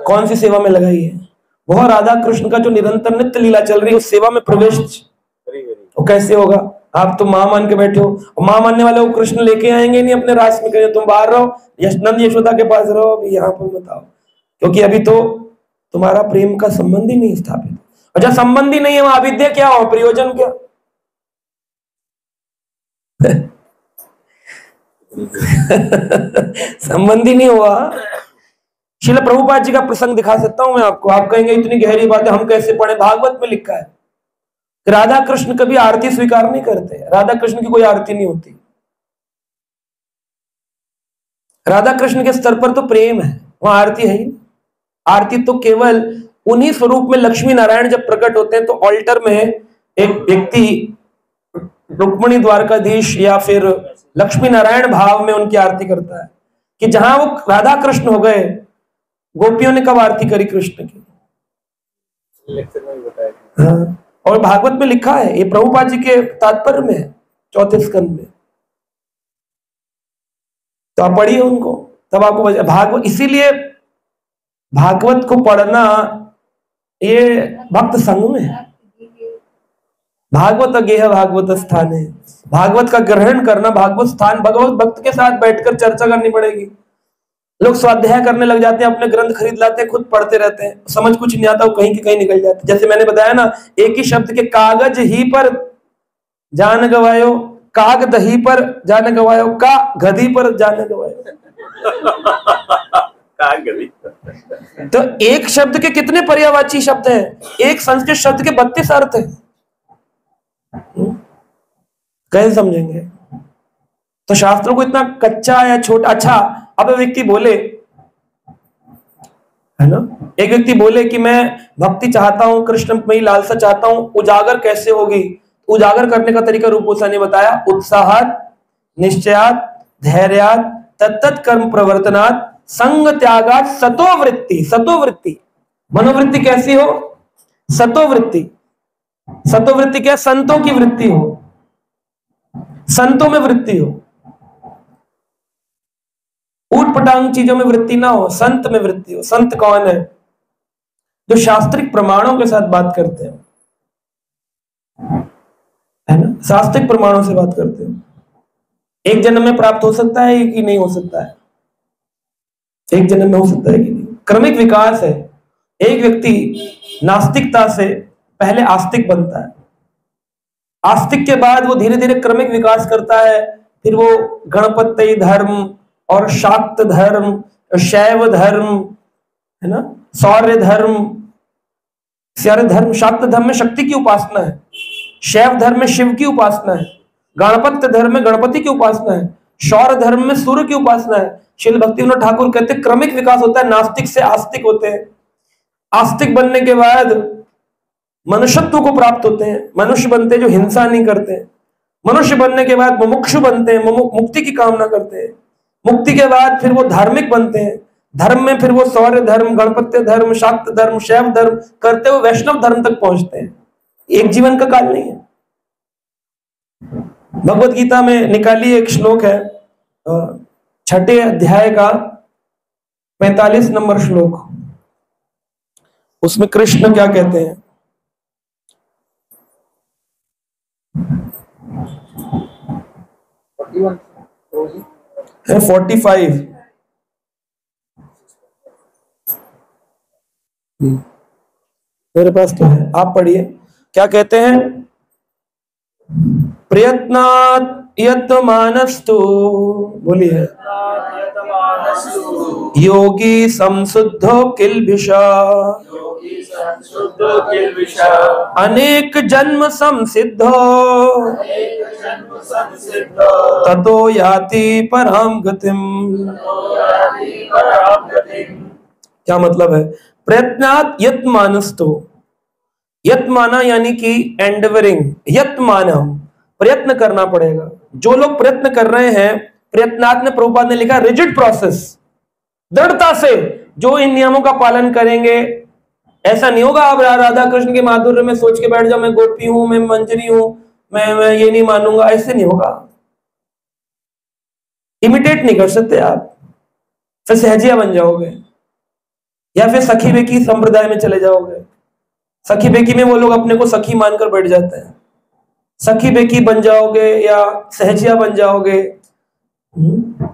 कौन सी सेवा में लगाई है? वह राधा कृष्ण का जो निरंतर नित्य लीला चल रही है उस सेवा में प्रवेश तो कैसे होगा? आप तो माँ मान के बैठे हो। माँ मानने वाले वो कृष्ण लेके आएँगे नहीं अपने रास में कहें तुम बाहर रहो यशनंद यशोदा के पास रहो अभी यहाँ पर बताओ क्योंकि अभी तो तुम्हारा प्रेम का संबंध ही नहीं स्थापित। अच्छा संबंध ही नहीं है, वहाँ अविद्या क्या हो, प्रयोजन क्या? संबंधी नहीं हुआ। शिल प्रभुपाद जी का प्रसंग दिखा सकता हूँ मैं आपको। आप कहेंगे, इतनी गहरी बात है हम कैसे पढ़े? भागवत में लिखा है राधा कृष्ण कभी आरती स्वीकार नहीं करते। राधा कृष्ण की कोई आरती नहीं होती। राधा कृष्ण के स्तर पर तो प्रेम है, वहाँ आरती है ही आरती तो केवल उन्हीं स्वरूप में लक्ष्मी नारायण जब प्रकट होते हैं तो ऑल्टर में एक व्यक्ति, रुक्मणी द्वारकाधीश या फिर लक्ष्मी नारायण भाव में उनकी आरती करता है। कि जहाँ वो राधा कृष्ण हो गए, गोपियों ने कब आरती करी कृष्ण की? हाँ। और भागवत में लिखा है, ये प्रभुपा जी के तात्पर्य में है, चौथे स्कंद में। तो आप पढ़िए उनको, तब आपको भागवत, इसीलिए भागवत को पढ़ना ये भक्त संघ में है। भागवत गेह भागवत स्थान। है भागवत का ग्रहण करना, भागवत स्थान भगवत भक्त के साथ बैठकर चर्चा करनी पड़ेगी। लोग स्वाध्याय करने लग जाते हैं, अपने ग्रंथ खरीद लाते हैं, खुद पढ़ते रहते हैं। समझ कुछ नहीं आता, वो कहीं के कहीं निकल जाते जैसे मैंने बताया ना, एक ही शब्द के कागज़ ही पर जान गवायो काग दही पर जान गवायो, का गधी पर जान गवायो। तो एक शब्द के कितने पर्यावाची शब्द हैं? एक संस्कृत शब्द के बत्तीस अर्थ हैं। कैसे समझेंगे? तो शास्त्रों को इतना कच्चा या छोटा अच्छा अब व्यक्ति बोले, है ना? एक व्यक्ति बोले कि मैं भक्ति चाहता हूँ, कृष्ण में ही लालसा चाहता हूँ, उजागर कैसे होगी? उजागर करने का तरीका रूप ने बताया। उत्साह निश्चयात, धैर्यात तत्त कर्म प्रवर्तनात् संग त्यागात सतोवृत्ति सतोवृत्ति। मनोवृत्ति कैसी हो? सतोवृत्ति। सतोवृत्ति क्या? संतों की वृत्ति हो। संतों में वृत्ति हो। ऊट पटांग चीज़ों में वृत्ति ना हो, संत में वृत्ति हो। संत कौन है? जो शास्त्रिक प्रमाणों के साथ बात करते हैं। है ना? शास्त्रिक प्रमाणों से बात करते हैं। एक जन्म में प्राप्त हो सकता है कि नहीं हो सकता है? एक जन्म में हो सकता है कि नहीं। क्रमिक विकास है। एक व्यक्ति नास्तिकता से पहले आस्तिक बनता है। आस्तिक के बाद वो धीरे धीरे क्रमिक विकास करता है। फिर वो गणपति धर्म और शाक्त धर्म, शैव धर्म, है ना? सौर्य धर्म सौर्य धर्म, शाक्त धर्म में शक्ति की उपासना है। शैव धर्म में शिव की उपासना है। गणपत्य धर्म में गणपति की उपासना है। शौर्य धर्म में सूर्य की उपासना है। शिल भक्ति ठाकुर कहते क्रमिक विकास होता है, नास्तिक से आस्तिक होते हैं। आस्तिक बनने के बाद मनुष्यत्व को प्राप्त होते हैं। मनुष्य बनते हैं जो हिंसा नहीं करते मनुष्य बनने के बाद मुमुक्षु बनते हैं मुक्ति की कामना करते हैं। मुक्ति के बाद फिर वो धार्मिक बनते हैं। धर्म में फिर वो सौर्य धर्म, गणपत्य धर्म, शाक्त धर्म, शैव धर्म करते हुए वैष्णव धर्म तक पहुँचते हैं। एक जीवन का काल नहीं है। भगवत गीता में निकाली एक श्लोक है छठे अध्याय का पैतालीस नंबर श्लोक। उसमें कृष्ण क्या कहते हैं? Forty five. मेरे पास तो है। आप पढ़िए। क्या कहते हैं? प्रयत्नात् बोलिए। योगी संशुद्धो किल्बिषा। अनेक जन्म संसिद्धो। ततो याति परम गतिम। क्या मतलब है? प्रयत्नात यत मानस्तु यत माना यानी कि एंडवरिंग यत माना प्रयत्न करना पड़ेगा। जो लोग प्रयत्न कर रहे हैं प्रयत्नात्म प्रभुपाद ने लिखा रिजिड प्रोसेस दृढ़ता से जो इन नियमों का पालन करेंगे, ऐसा नहीं होगा आप राधा कृष्ण के माधुर्य में सोच के बैठ जाओ, मैं गोपी हूँ, मैं मंजरी हूँ, मैं मैं ये नहीं मानूँगा, ऐसे नहीं होगा। इमिटेट नहीं कर सकते आप। फिर सहजिया बन जाओगे। या फिर सखी बेकी संप्रदाय में चले जाओगे। सखी बेकी में वो लोग अपने को सखी मानकर बैठ जाते हैं। सखी बेकी बन जाओगे या सहजिया बन जाओगे। हम्म?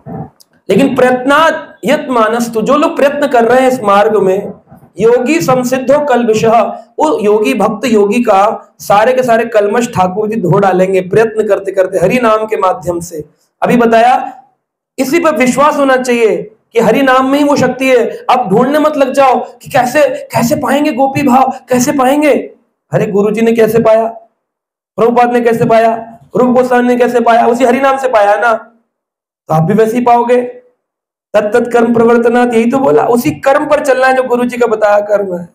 लेकिन प्रयत्नात यत मानस तो जो लोग प्रयत्न कर रहे हैं इस मार्ग में, योगी संसिद्धो कलविश वो योगी भक्त, योगी का सारे के सारे कलमश ठाकुर जी धो डालेंगे प्रयत्न करते करते हरि नाम के माध्यम से। अभी बताया, इसी पर विश्वास होना चाहिए कि हरि नाम में ही वो शक्ति है। अब ढूँढने मत लग जाओ कि कैसे कैसे पाएँगे गोपी भाव, कैसे पाएँगे? अरे गुरु जी ने कैसे पाया? प्रभुपाद ने कैसे पाया? रूप गोस्वामी ने कैसे पाया? उसी हरि नाम से पाया ना? तो आप भी वैसे ही पाओगे। तत्त कर्म प्रवर्तनाथ यही तो बोला। उसी कर्म पर चलना है जो गुरु जी का बताया कर्म है।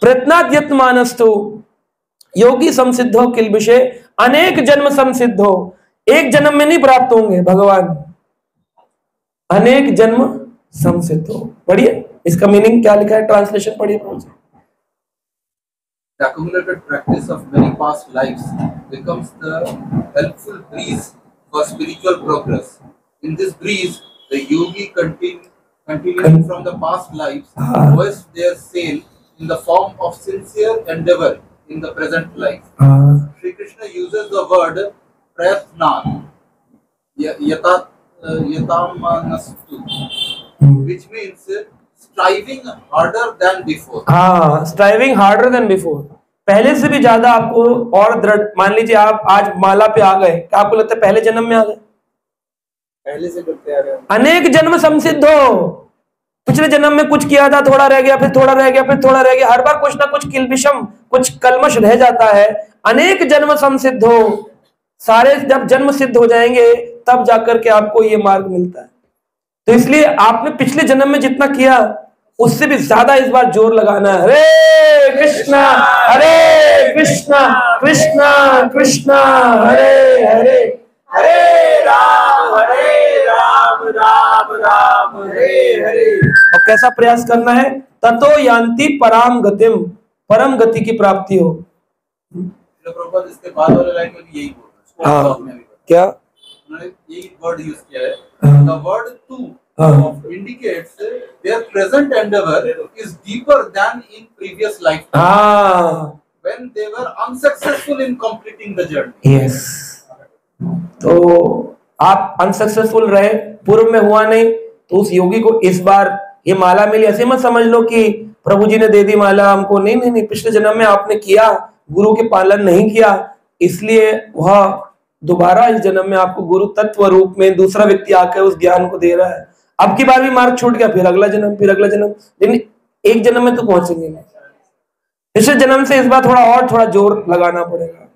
प्रयत्नाद्यत मानस्तु योगी समसिद्ध हो किल विषय अनेक जन्म समसिद्ध एक जन्म में नहीं प्राप्त होंगे, भगवान। अनेक जन्म समसिद्ध हो पढ़िए। इसका मीनिंग क्या लिखा है? ट्रांसलेशन पढ़िए The accumulated practice of many past lives becomes the helpful breeze for spiritual progress. In this breeze, the yogi continue, continuing from the past lives, ah. hoist their sail in the form of sincere endeavor in the present life. Ah. Sri Krishna uses the word prayatnan, yata, uh, yatamanastu, hmm. which means striving harder than before. हाँ striving harder than before. पहले से भी ज़्यादा आपको और दृढ़ मान लीजिए आप आज माला पे आ गए क्या आपको लगता है पहले जन्म में आ गए? पहले से करते आ रहे अनेक जन्म संसिद्ध हो। पिछले जन्म में कुछ किया था थोड़ा रह गया फिर थोड़ा रह गया फिर थोड़ा रह गया। हर बार कुछ ना कुछ किलबिशम कुछ कलमश रह जाता है। अनेक जन्म संसिद्ध हो। सारे जब जन्म सिद्ध हो जाएँगे तब जाकर के आपको ये मार्ग मिलता है। तो इसलिए आपने पिछले जन्म में जितना किया उससे भी ज़्यादा इस बार ज़ोर लगाना है। हरे कृष्णा हरे कृष्णा कृष्णा कृष्णा हरे हरे हरे राम हरे राम राम राम हरे हरे और कैसा प्रयास करना है? ततो यान्ति पराम गतिम परम गति की प्राप्ति हो। इसके बाद वाले लाइन में भी यही बोल रहे हैं। क्या? उन्होंने यही वर्ड यूज़ किया है। The word to. Indicates their present endeavor is deeper than in previous life हाँ। When they were unsuccessful in completing the journey. Yes तो आप अनसक्सेसफुल रहे पूर्व में हुआ नहीं तो उस योगी को इस बार ये माला मिली ऐसे मत समझ लो कि प्रभु जी ने दे दी माला हमको। नहीं नहीं नहीं पिछले जन्म में आपने किया गुरु के पालन नहीं किया इसलिए वह दोबारा इस जन्म में आपको गुरु तत्व रूप में दूसरा व्यक्ति आकर उस ज्ञान को दे रहा है। अब की बार भी मार्ग छूट गया, फिर अगला जन्म, फिर अगला जन्म। लेकिन एक जन्म में तो पहुँचेंगे नहीं। पिछले जन्म से इस बार थोड़ा और थोड़ा ज़ोर लगाना पड़ेगा।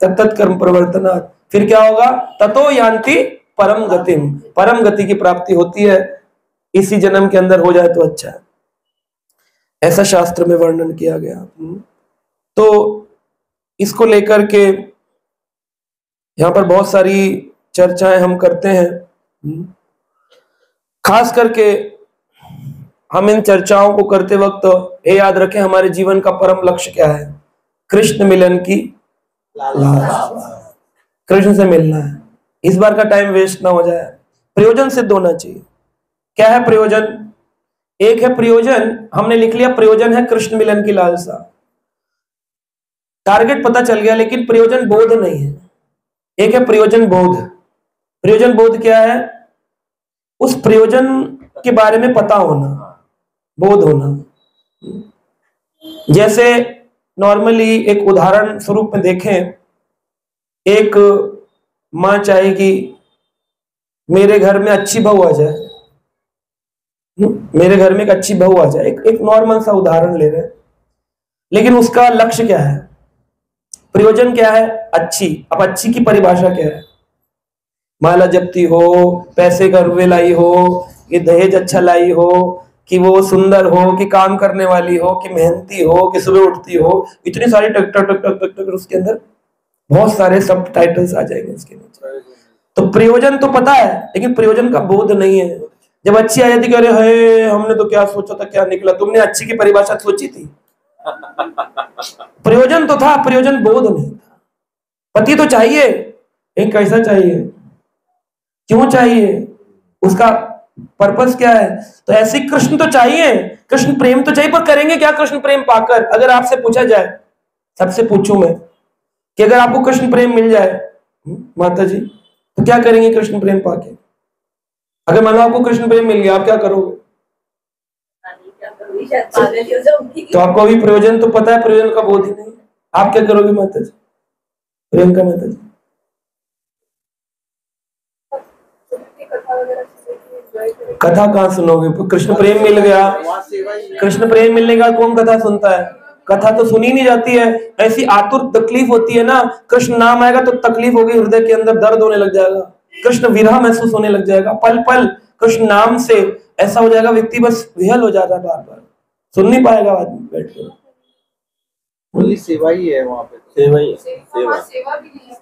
तत्त कर्म प्रवर्तना, फिर क्या होगा? ततो यान्ति परम गतिम। परम गति की प्राप्ति होती है। इसी जन्म के अंदर हो जाए तो अच्छा है। ऐसा शास्त्र में वर्णन किया गया। हम्म। तो इसको लेकर के यहाँ पर बहुत सारी चर्चाएँ हम करते हैं। हम्म। खास करके हम इन चर्चाओं को करते वक्त ये याद रखें, हमारे जीवन का परम लक्ष्य क्या है? कृष्ण मिलन की कृष्ण से मिलना है। इस बार का टाइम वेस्ट ना हो जाए। प्रयोजन सिद्ध होना चाहिए। क्या है प्रयोजन? एक है प्रयोजन, हमने लिख लिया प्रयोजन है कृष्ण मिलन की लालसा। टारगेट पता चल गया, लेकिन प्रयोजन बोध नहीं है। एक है प्रयोजन बोध। प्रयोजन बोध क्या है? उस प्रयोजन के बारे में पता होना बोध होना। जैसे नॉर्मली एक उदाहरण स्वरूप में देखें एक माँ चाहेगी मेरे घर में अच्छी बहू आ जाए। हम्म, मेरे घर में एक अच्छी बहू आ जाए। एक, एक नॉर्मल सा उदाहरण ले रहे हैं। लेकिन उसका लक्ष्य क्या है? प्रयोजन क्या है? अच्छी। अब अच्छी की परिभाषा क्या है? माला जपती हो पैसे घर में लाई हो कि दहेज अच्छा लाई हो कि वो सुंदर हो कि काम करने वाली हो कि मेहनती हो कि सुबह उठती हो इतनी सारी टक टक टक टक टक उसके अंदर बहुत सारे सब टाइटल्स आ जाएँगे इसके नीचे। तो प्रयोजन तो पता है लेकिन प्रयोजन का बोध नहीं है। जब अच्छी आ जाती कि अरे हे हमने तो क्या सोचा था क्या निकला तुमने अच्छी की परिभाषा सोची थी? प्रयोजन तो था प्रयोजन बोध नहीं था। पति तो चाहिए एक कैसा चाहिए? क्यों चाहिए? उसका पर्पस क्या है? तो ऐसे कृष्ण तो चाहिए। कृष्ण प्रेम तो चाहिए पर करेंगे क्या कृष्ण प्रेम पाकर? अगर आपसे पूछा जाए सबसे पूछूँ मैं कि अगर आपको कृष्ण प्रेम मिल जाए हम्म, माता जी तो क्या करेंगे कृष्ण प्रेम पाके? अगर मानो आपको कृष्ण प्रेम मिल गया आप क्या करोगे? तो आपको अभी प्रयोजन तो पता है प्रयोजन का बोध ही नहीं आप क्या करोगे माता जी प्रियंका माता जी कथा कहाँ सुनोगे? कृष्ण प्रेम मिल गया। सेवा कृष्ण प्रेम मिलने के कौन कथा सुनता है? कथा तो सुनी नहीं जाती है। ऐसी आतुर तकलीफ़ होती है ना कृष्ण नाम आएगा तो तकलीफ़ होगी हृदय के अंदर दर्द होने लग जाएगा। कृष्ण विरह महसूस होने लग जाएगा। पल पल कृष्ण नाम से ऐसा हो जाएगा व्यक्ति बस विहल हो जाता है बार बार सुन नहीं पाएगा आदमी बैठ के। ओनली सेवा ही है वहाँ पे। सेवा ही है, सेवा सेवा भी नहीं है।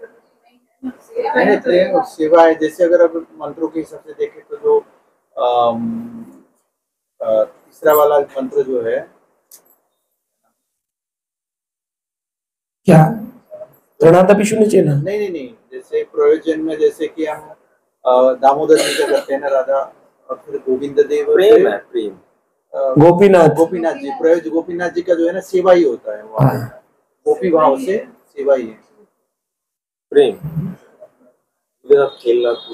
सेवा है। जैसे अगर अब मंत्रों के हिसाब से देखें तो जो तीसरा वाला मंत्र जो है क्या? प्रणाता शून्य चेना नहीं नहीं नहीं जैसे प्रयोजन में जैसे कि हम दामोदर जी का करते हैं ना राधा और फिर गोविंद देव प्रेम है प्रेम। गोपीनाथ। गोपीनाथ जी प्रयोज गोपीनाथ जी का जो है ना सेवा ही होता है वहाँ। हाँ। गोपी भाव से सेवा ही है। प्रेम।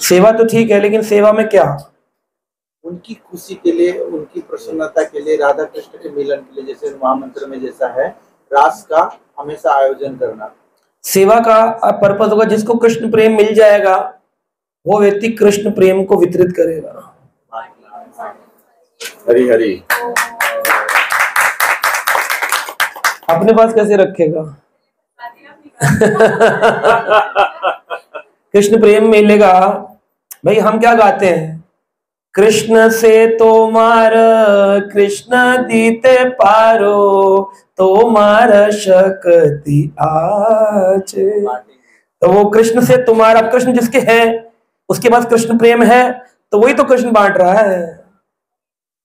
सेवा तो ठीक है लेकिन सेवा में क्या? उनकी खुशी के लिए उनकी प्रसन्नता के लिए राधा कृष्ण के मिलन के लिए जैसे महामंत्र में जैसा है रास का हमेशा आयोजन करना। सेवा का पर्पज होगा जिसको कृष्ण प्रेम मिल जाएगा वो व्यक्ति कृष्ण प्रेम को वितरित करेगा। हरी हरी। अपने पास कैसे रखेगा? कृष्ण प्रेम मिलेगा। भाई हम क्या गाते हैं? कृष्ण से तोमार कृष्ण दीते पारो तोमार शक्ति आचे तो वो कृष्ण से तुम्हारा कृष्ण जिसके है उसके पास कृष्ण प्रेम है तो वही तो कृष्ण बांट रहा है।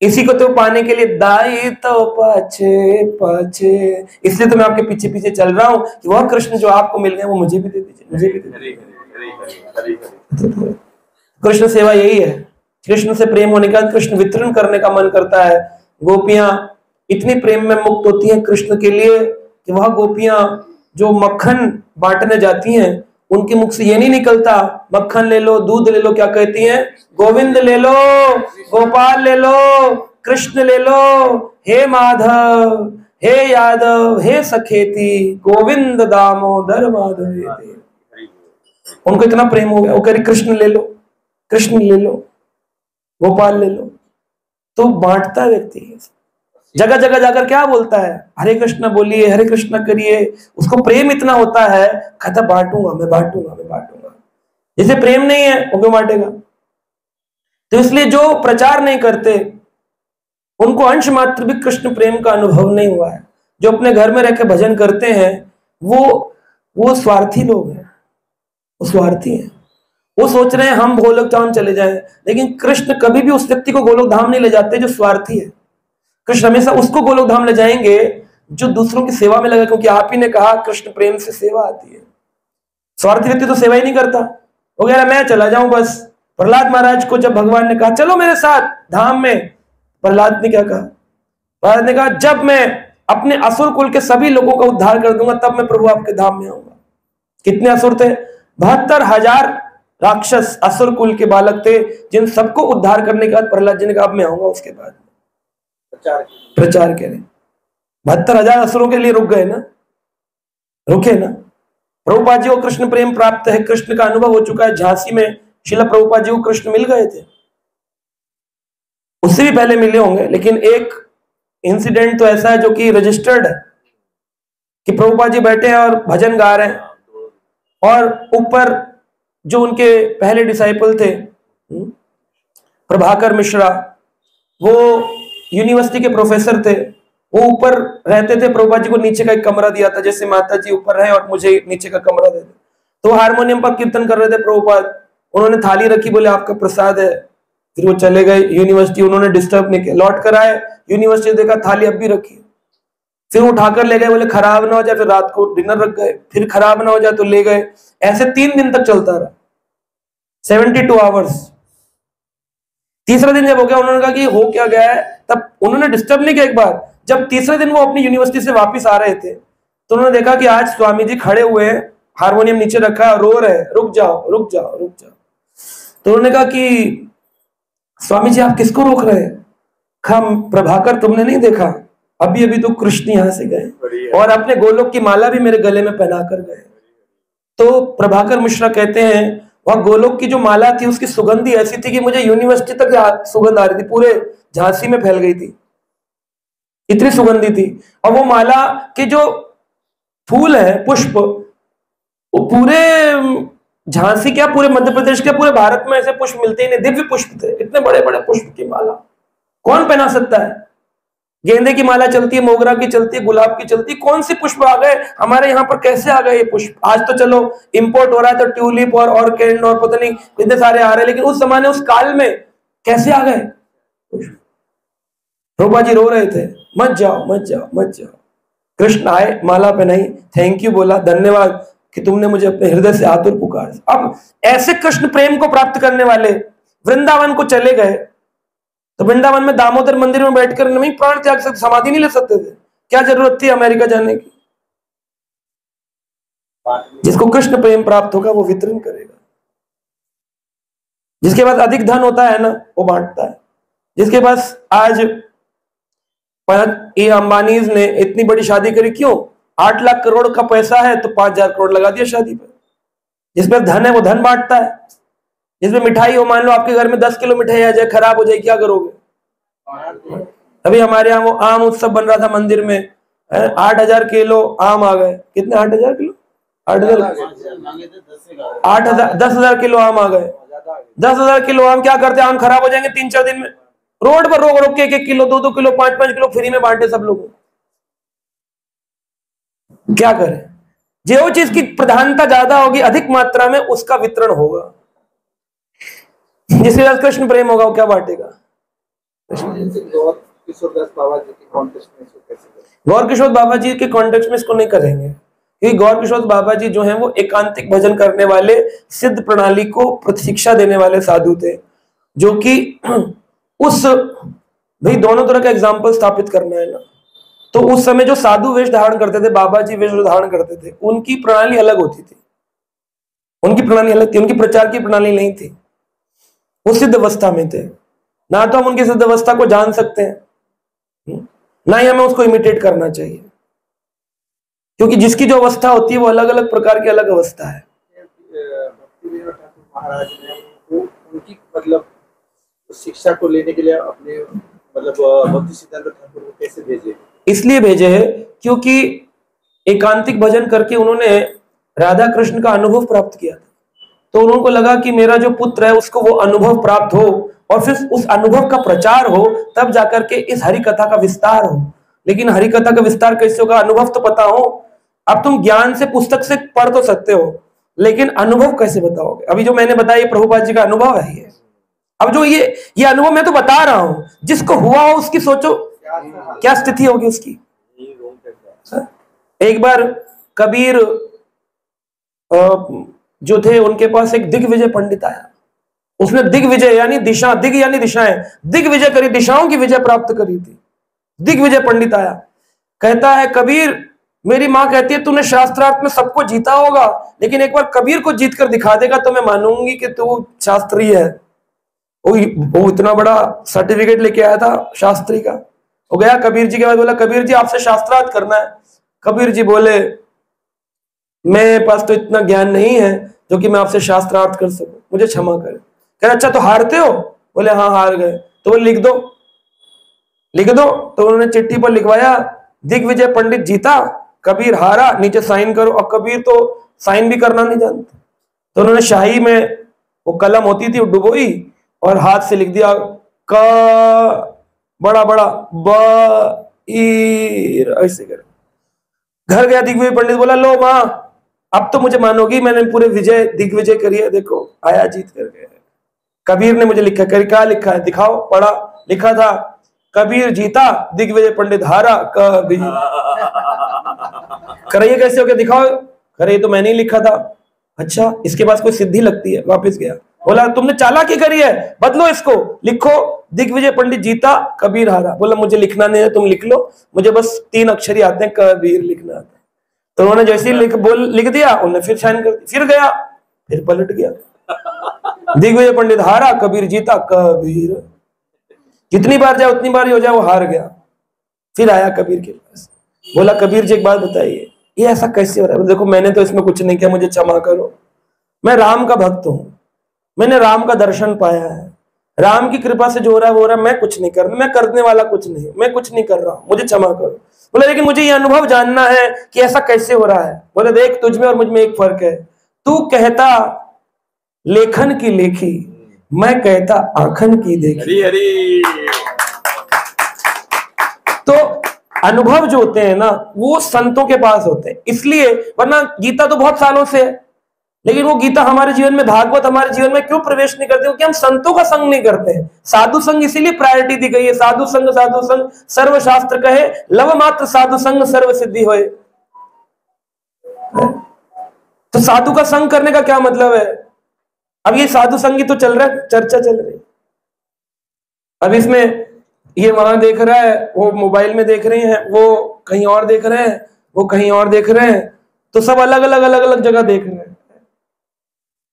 इसी को तो पाने के लिए दाई तो पाछे पाछे। इसलिए तो मैं आपके पीछे पीछे चल रहा हूँ कि वह कृष्ण जो आपको मिल गए वो मुझे भी दे दीजिए मुझे भी दे हरे। कृष्ण सेवा यही है। कृष्ण से प्रेम होने के कृष्ण वितरण करने का मन करता है। गोपियाँ इतनी प्रेम में मुक्त होती हैं कृष्ण के लिए कि वह गोपियाँ जो मक्खन बांटने जाती हैं उनके मुख से ये नहीं निकलता मक्खन ले लो दूध ले लो क्या कहती हैं? गोविंद ले लो गोपाल ले लो कृष्ण ले लो हे माधव हे यादव हे सखेती गोविंद दामोदर माधव। उनको इतना प्रेम हो गया वो कह रही कृष्ण ले लो कृष्ण ले लो। गोपाल ले लो। तो बांटता है। व्यक्ति जगह जगह जाकर क्या बोलता है? हरे कृष्ण बोलिए, हरे कृष्ण करिए। उसको प्रेम इतना होता है, कहता, बांटूँगा मैं बांटूँगा मैं, बांटूँगा। जिसे प्रेम नहीं है, वो क्यों बांटेगा? तो इसलिए जो प्रचार नहीं करते, उनको अंश मात्र भी कृष्ण प्रेम का अनुभव नहीं हुआ है। जो अपने घर में रहकर भजन करते हैं, वो वो स्वार्थी लोग हैं। वो स्वार्थी हैं। वो सोच रहे हैं, हम गोलोक धाम चले जाएँ। लेकिन कृष्ण कभी भी उस व्यक्ति को गोलोक धाम नहीं ले जाते जो स्वार्थी है। कृष्ण हमेशा उसको गोलोक धाम ले जाएँगे जो दूसरों की सेवा में लगा, क्योंकि आप ही ने कहा, कृष्ण प्रेम से सेवा आती है। स्वार्थी व्यक्ति तो सेवा ही नहीं करता। वो कह रहा, मैं चला जाऊँ बस। प्रहलाद महाराज को जब भगवान ने कहा, चलो मेरे साथ धाम में। प्रहलाद ने क्या कहा? प्रहलाद ने कहा, जब मैं अपने असुर कुल के सभी लोगों का उद्धार कर दूँगा, तब मैं प्रभु आपके धाम में आऊँगा। कितने असुर थे? बहत्तर हज़ार राक्षस असुर कुल के बालक थे जिन सबको उद्धार करने के बाद प्रहलाद जी ने कहा मैं आऊँगा उसके बाद। प्रचार प्रचार करें बहत्तर हज़ार असुरों के लिए रुक गए ना? रुके ना? प्रभुपाद जी को कृष्ण प्रेम प्राप्त है कृष्ण का अनुभव हो चुका है झांसी में शिला प्रभुपाद जी को कृष्ण मिल गए थे। उससे भी पहले मिले होंगे लेकिन एक इंसिडेंट तो ऐसा है जो कि रजिस्टर्ड है कि प्रभुपा जी बैठे हैं और भजन गा रहे हैं। और ऊपर जो उनके पहले डिसाइपल थे हम्म, प्रभाकर मिश्रा वो यूनिवर्सिटी के प्रोफेसर थे वो ऊपर रहते थे प्रभुपाद जी को नीचे का एक कमरा दिया था जैसे माता जी ऊपर रहे और मुझे नीचे का कमरा दे दे। तो हारमोनियम पर कीर्तन कर रहे थे प्रभुपाद उन्होंने थाली रखी बोले आपका प्रसाद है। फिर वो चले गए यूनिवर्सिटी उन्होंने डिस्टर्ब नहीं किया। लौट कर आए यूनिवर्सिटी देखा थाली अब भी रखी। फिर उठाकर ले गए, बोले, खराब ना हो जाए, फिर रात को डिनर रख गए, फिर खराब ना हो जाए तो ले गए। ऐसे तीन दिन तक चलता रहा। Seventy two hours. तीसरा दिन जब हो गया, उन्होंने कहा कि हो क्या गया है? तब उन्होंने डिस्टर्ब नहीं किया एक बार। जब तीसरे दिन वो अपनी यूनिवर्सिटी से वापस आ रहे थे तो उन्होंने देखा कि आज स्वामी जी खड़े हुए हैं हारमोनियम नीचे रखा है, रो रहे रुक जाओ रुक जाओ रुक जाओ। तो उन्होंने कहा कि स्वामी जी आप किसको रोक रहे हैं? खम प्रभाकर तुमने नहीं देखा? अभी अभी तो कृष्ण यहाँ से गए। और अपने गोलोक की माला भी मेरे गले में पहना कर गए। तो प्रभाकर मिश्रा कहते हैं वह गोलोक की जो माला थी उसकी सुगंधी ऐसी थी कि मुझे यूनिवर्सिटी तक सुगंध आ रही थी। पूरे झांसी में फैल गई थी। इतनी सुगंधी थी। और वो माला के जो फूल है पुष्प वो पूरे झांसी क्या पूरे मध्य प्रदेश के पूरे भारत में ऐसे पुष्प मिलते ही नहीं। दिव्य पुष्प थे। इतने बड़े बड़े पुष्प की माला। कौन पहना सकता है? गेंदे की माला चलती है, मोगरा की चलती है, गुलाब की चलती है, कौन से पुष्प आ गए? हमारे यहाँ पर कैसे आ गए ये पुष्प? आज तो चलो इंपोर्ट हो रहा है तो ट्यूलिप और ऑर्किड और पता नहीं कितने सारे आ रहे हैं, लेकिन उस जमाने उस काल में कैसे आ गए? रूपा जी रो रहे थे। मत जाओ मत जाओ मत जाओ। कृष्ण आए, माला पे नहीं थैंक यू बोला, धन्यवाद कि तुमने मुझे अपने हृदय से आतुर पुकार। अब ऐसे कृष्ण प्रेम को प्राप्त करने वाले वृंदावन को चले गए तो वृंदावन में दामोदर मंदिर में बैठकर नहीं प्राण त्याग सकते, समाधि नहीं ले सकते थे। क्या ज़रूरत थी अमेरिका जाने की? जिसको कृष्ण प्रेम प्राप्त होगा, वो वितरण करेगा। जिसके पास अधिक धन होता है ना, वो बांटता है। जिसके पास आज ये अंबानीज ने इतनी बड़ी शादी करी, क्यों? आठ लाख करोड़ का पैसा है तो पाँच हज़ार करोड़ लगा दिया शादी पे जिसमें धन है, वो धन बांटता है। जिसमें मिठाई हो मान लो आपके घर में दस किलो मिठाई आ जाए खराब हो जाए क्या करोगे? अभी हमारे यहाँ वो आम उत्सव बन रहा था मंदिर में। आठ हज़ार किलो आम आ गए। कितने आठ हज़ार किलो? आठ हज़ार आठ हज़ार दस हज़ार किलो आम आ गए। ज़्यादा आ गए। दस हज़ार किलो आम क्या करते आम खराब हो जाएँगे तीन चार दिन में। रोड पर रोक रोक के एक एक किलो दो दो किलो पाँच पाँच किलो फ्री में बांटे सब लोग। क्या करें? जो चीज़ की प्रधानता ज़्यादा होगी अधिक मात्रा में उसका वितरण होगा। जिसके पास कृष्ण प्रेम होगा, वो क्या बांटेगा? गौर किशोर बाबा जी की कॉन्टेक्स्ट में इसको नहीं करेंगे। क्योंकि गौर किशोर बाबा जी जो हैं, वो एकांतिक भजन करने वाले, सिद्ध प्रणाली को प्रशिक्षा देने वाले साधु थे, जो कि उस, भाई दोनों तरह का एग्ज़ाम्पल स्थापित करना है ना। तो उस समय जो साधु वेश धारण करते थे बाबा जी वेश धारण करते थे, उनकी प्रणाली अलग होती थी। उनकी प्रणाली अलग थी, उनकी प्रचार की प्रणाली नहीं थी। वो सिद्ध अवस्था में थे। ना तो हम उनकी सिद्ध अवस्था को जान सकते हैं। ना ही हमें उसको इमिटेट करना चाहिए। क्योंकि जिसकी जो अवस्था होती है वो अलग अलग प्रकार की अलग अवस्था है। उनको मतलब शिक्षा को लेने के लिए अपने मतलब इसलिए भेजे है क्योंकि एकांतिक भजन करके उन्होंने राधा कृष्ण का अनुभव प्राप्त किया था। तो उनको लगा कि मेरा जो पुत्र है उसको वो अनुभव प्राप्त हो और फिर उस अनुभव का प्रचार हो तब जाकर के इस हरि कथा का विस्तार हो। लेकिन हरि कथा का विस्तार कैसे होगा? अनुभव तो पता हो। अब तुम ज्ञान से पुस्तक से पढ़ तो सकते हो लेकिन अनुभव कैसे बताओगे? अभी जो मैंने बताया ये प्रभुपाद जी का अनुभव है ये। अब जो ये ये अनुभव मैं तो बता रहा हूँ। जिसको हुआ हो उसकी सोचो। क्या स्थिति होगी उसकी? हाँ? एक बार कबीर जो थे, उनके पास एक दिग्विजय पंडित आया। उसने दिग्विजय यानी दिशा, दिग यानी दिशाएँ, दिग्विजय करी, दिशाओं की विजय प्राप्त करी थी। दिग्विजय पंडित आया। कहता है, कबीर, मेरी माँ कहती है, तूने शास्त्रार्थ में सबको जीता होगा, लेकिन एक बार कबीर को जीत कर दिखा देगा तो मैं मानूँगी कि तू शास्त्री है। वो वो इतना बड़ा सर्टिफिकेट लेके आया था शास्त्री का। वो गया कबीर जी के पास, बोला, कबीर जी, आपसे शास्त्रार्थ करना है। कबीर जी बोले मेरे पास तो इतना ज्ञान नहीं है जो कि मैं आपसे शास्त्रार्थ कर सकूँ। मुझे क्षमा करें। कह अच्छा तो हारते हो? बोले हाँ हार गए। तो बोले, लिख दो। लिख दो। तो उन्होंने चिट्ठी पर लिखवाया दिग्विजय पंडित जीता, कबीर हारा, नीचे साइन करो। और कबीर तो साइन भी करना नहीं जानते। तो उन्होंने शाही में वो कलम होती थी, वो डुबोई और हाथ से लिख दिया, क, बड़ा बड़ा, ब ऐसे कर घर गया दिग्विजय पंडित, बोला, लो माँ अब तो मुझे मानोगी मैंने पूरे विजय दिग्विजय करी है देखो आया जीत कर गए कबीर ने मुझे लिखा कर क्या लिखा है दिखाओ पढ़ा लिखा था कबीर जीता दिग्विजय पंडित हारा कबीर कराइए कैसे हो गया दिखाओ। करे तो मैंने ही लिखा था। अच्छा इसके पास कोई सिद्धि लगती है वापस गया। बोला तुमने चालाकी करी है बदलो इसको। लिखो दिग्विजय पंडित जीता कबीर हारा। बोला मुझे लिखना नहीं है तुम लिख लो। मुझे बस तीन अक्षर ही आते हैं कबीर लिखना आता है। तो उन्होंने जैसे ही लिख बोल, लिख दिया उन्होंने फिर साइन कर, फिर गया, फिर पलट गया। दिग्विजय पंडित, हारा कबीर जीता कबीर। जितनी बार जाए उतनी बार ही हो जाए वो हार गया। फिर आया कबीर के पास। बोला, कबीर जी, एक बात बताइए, ये ऐसा कैसे हो रहा है? देखो, मैंने तो इसमें कुछ नहीं किया, मुझे क्षमा करो। मैं राम का भक्त हूँ। मैंने राम का दर्शन पाया है। राम की कृपा से जो हो रहा है, वो हो रहा है। मैं कुछ नहीं कर रहा मैं करने वाला कुछ नहीं मैं कुछ नहीं कर रहा मुझे क्षमा करो। बोले लेकिन मुझे ये अनुभव जानना है कि ऐसा कैसे हो रहा है। बोले देख तुझमें और मुझमें एक फ़र्क है। तू कहता लेखन की लेखी। मैं कहता आखन की देखी। हरी हरी। तो अनुभव जो होते हैं ना वो संतों के पास होते हैं। इसलिए वरना गीता तो बहुत सालों से है। लेकिन वो गीता हमारे जीवन में, भागवत हमारे जीवन में क्यों प्रवेश नहीं करते? क्योंकि हम संतों का संग नहीं करते हैं। साधु संग इसीलिए प्रायोरिटी दी गई है। साधु संग साधु संग सर्व शास्त्र कहे, लव मात्र साधु संग सर्व सिद्धि हो तो साधु का संग करने का क्या मतलब है? अब ये साधु संगी तो चल रहा है, चर्चा चल रही अब इसमें ये वहाँ देख रहा है, वो मोबाइल में देख रहे हैं, वो कहीं और देख रहे हैं, वो कहीं और देख रहे हैं तो सब अलग अलग अलग अलग जगह देख रहे हैं।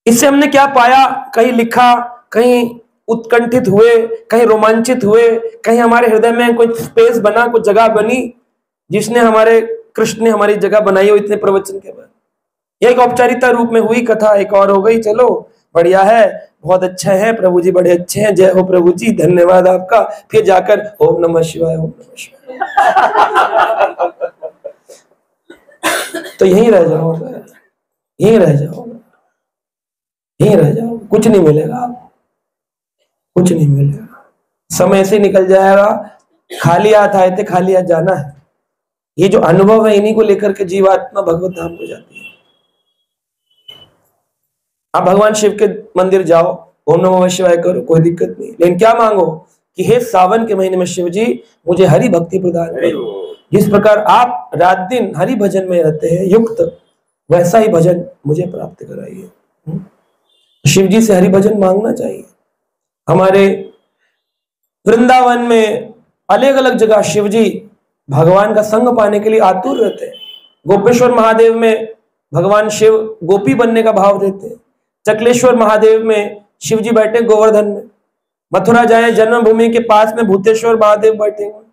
इससे हमने क्या पाया? कहीं लिखा, कहीं उत्कंठित हुए, कहीं रोमांचित हुए, कहीं हमारे हृदय में कोई स्पेस बना, कोई जगह बनी, जिसने हमारे, कृष्ण ने हमारी जगह बनाई हो इतने प्रवचन के बाद। यह एक औपचारिकता रूप में हुई कथा, एक और हो गई। चलो, बढ़िया है। बहुत अच्छा है। प्रभु जी बड़े अच्छे हैं। जय हो प्रभु जी। धन्यवाद आपका। फिर जाकर ओम नमः शिवाय, ओम नमः शिवाय। तो यहीं रह जाओ यहीं रह जाओगे यहीं रह जाओ। कुछ नहीं मिलेगा आपको। कुछ नहीं मिलेगा। समय से निकल जाएगा। खाली हाथ आए थे खाली हाथ जाना है। ये जो अनुभव है इन्हीं को लेकर के जीवात्मा भगवत धाम को जाती है। आप भगवान शिव के मंदिर जाओ ओम नमः शिवाय करो कोई दिक्कत नहीं। लेकिन क्या मांगो कि हे सावन के महीने में शिव जी मुझे हरि भक्ति प्रदान करो। जिस प्रकार आप रात दिन हरि भजन में रहते हैं युक्त वैसा ही भजन मुझे प्राप्त कराइए? शिव जी से हरि भजन मांगना चाहिए। हमारे वृंदावन में अलग अलग जगह शिव जी भगवान का संग पाने के लिए आतुर रहते हैं। गोपेश्वर महादेव में भगवान शिव गोपी बनने का भाव देते हैं। चकलेश्वर महादेव में शिव जी बैठे गोवर्धन में। मथुरा जाए, जन्मभूमि के पास में भूतेश्वर महादेव बैठे हुए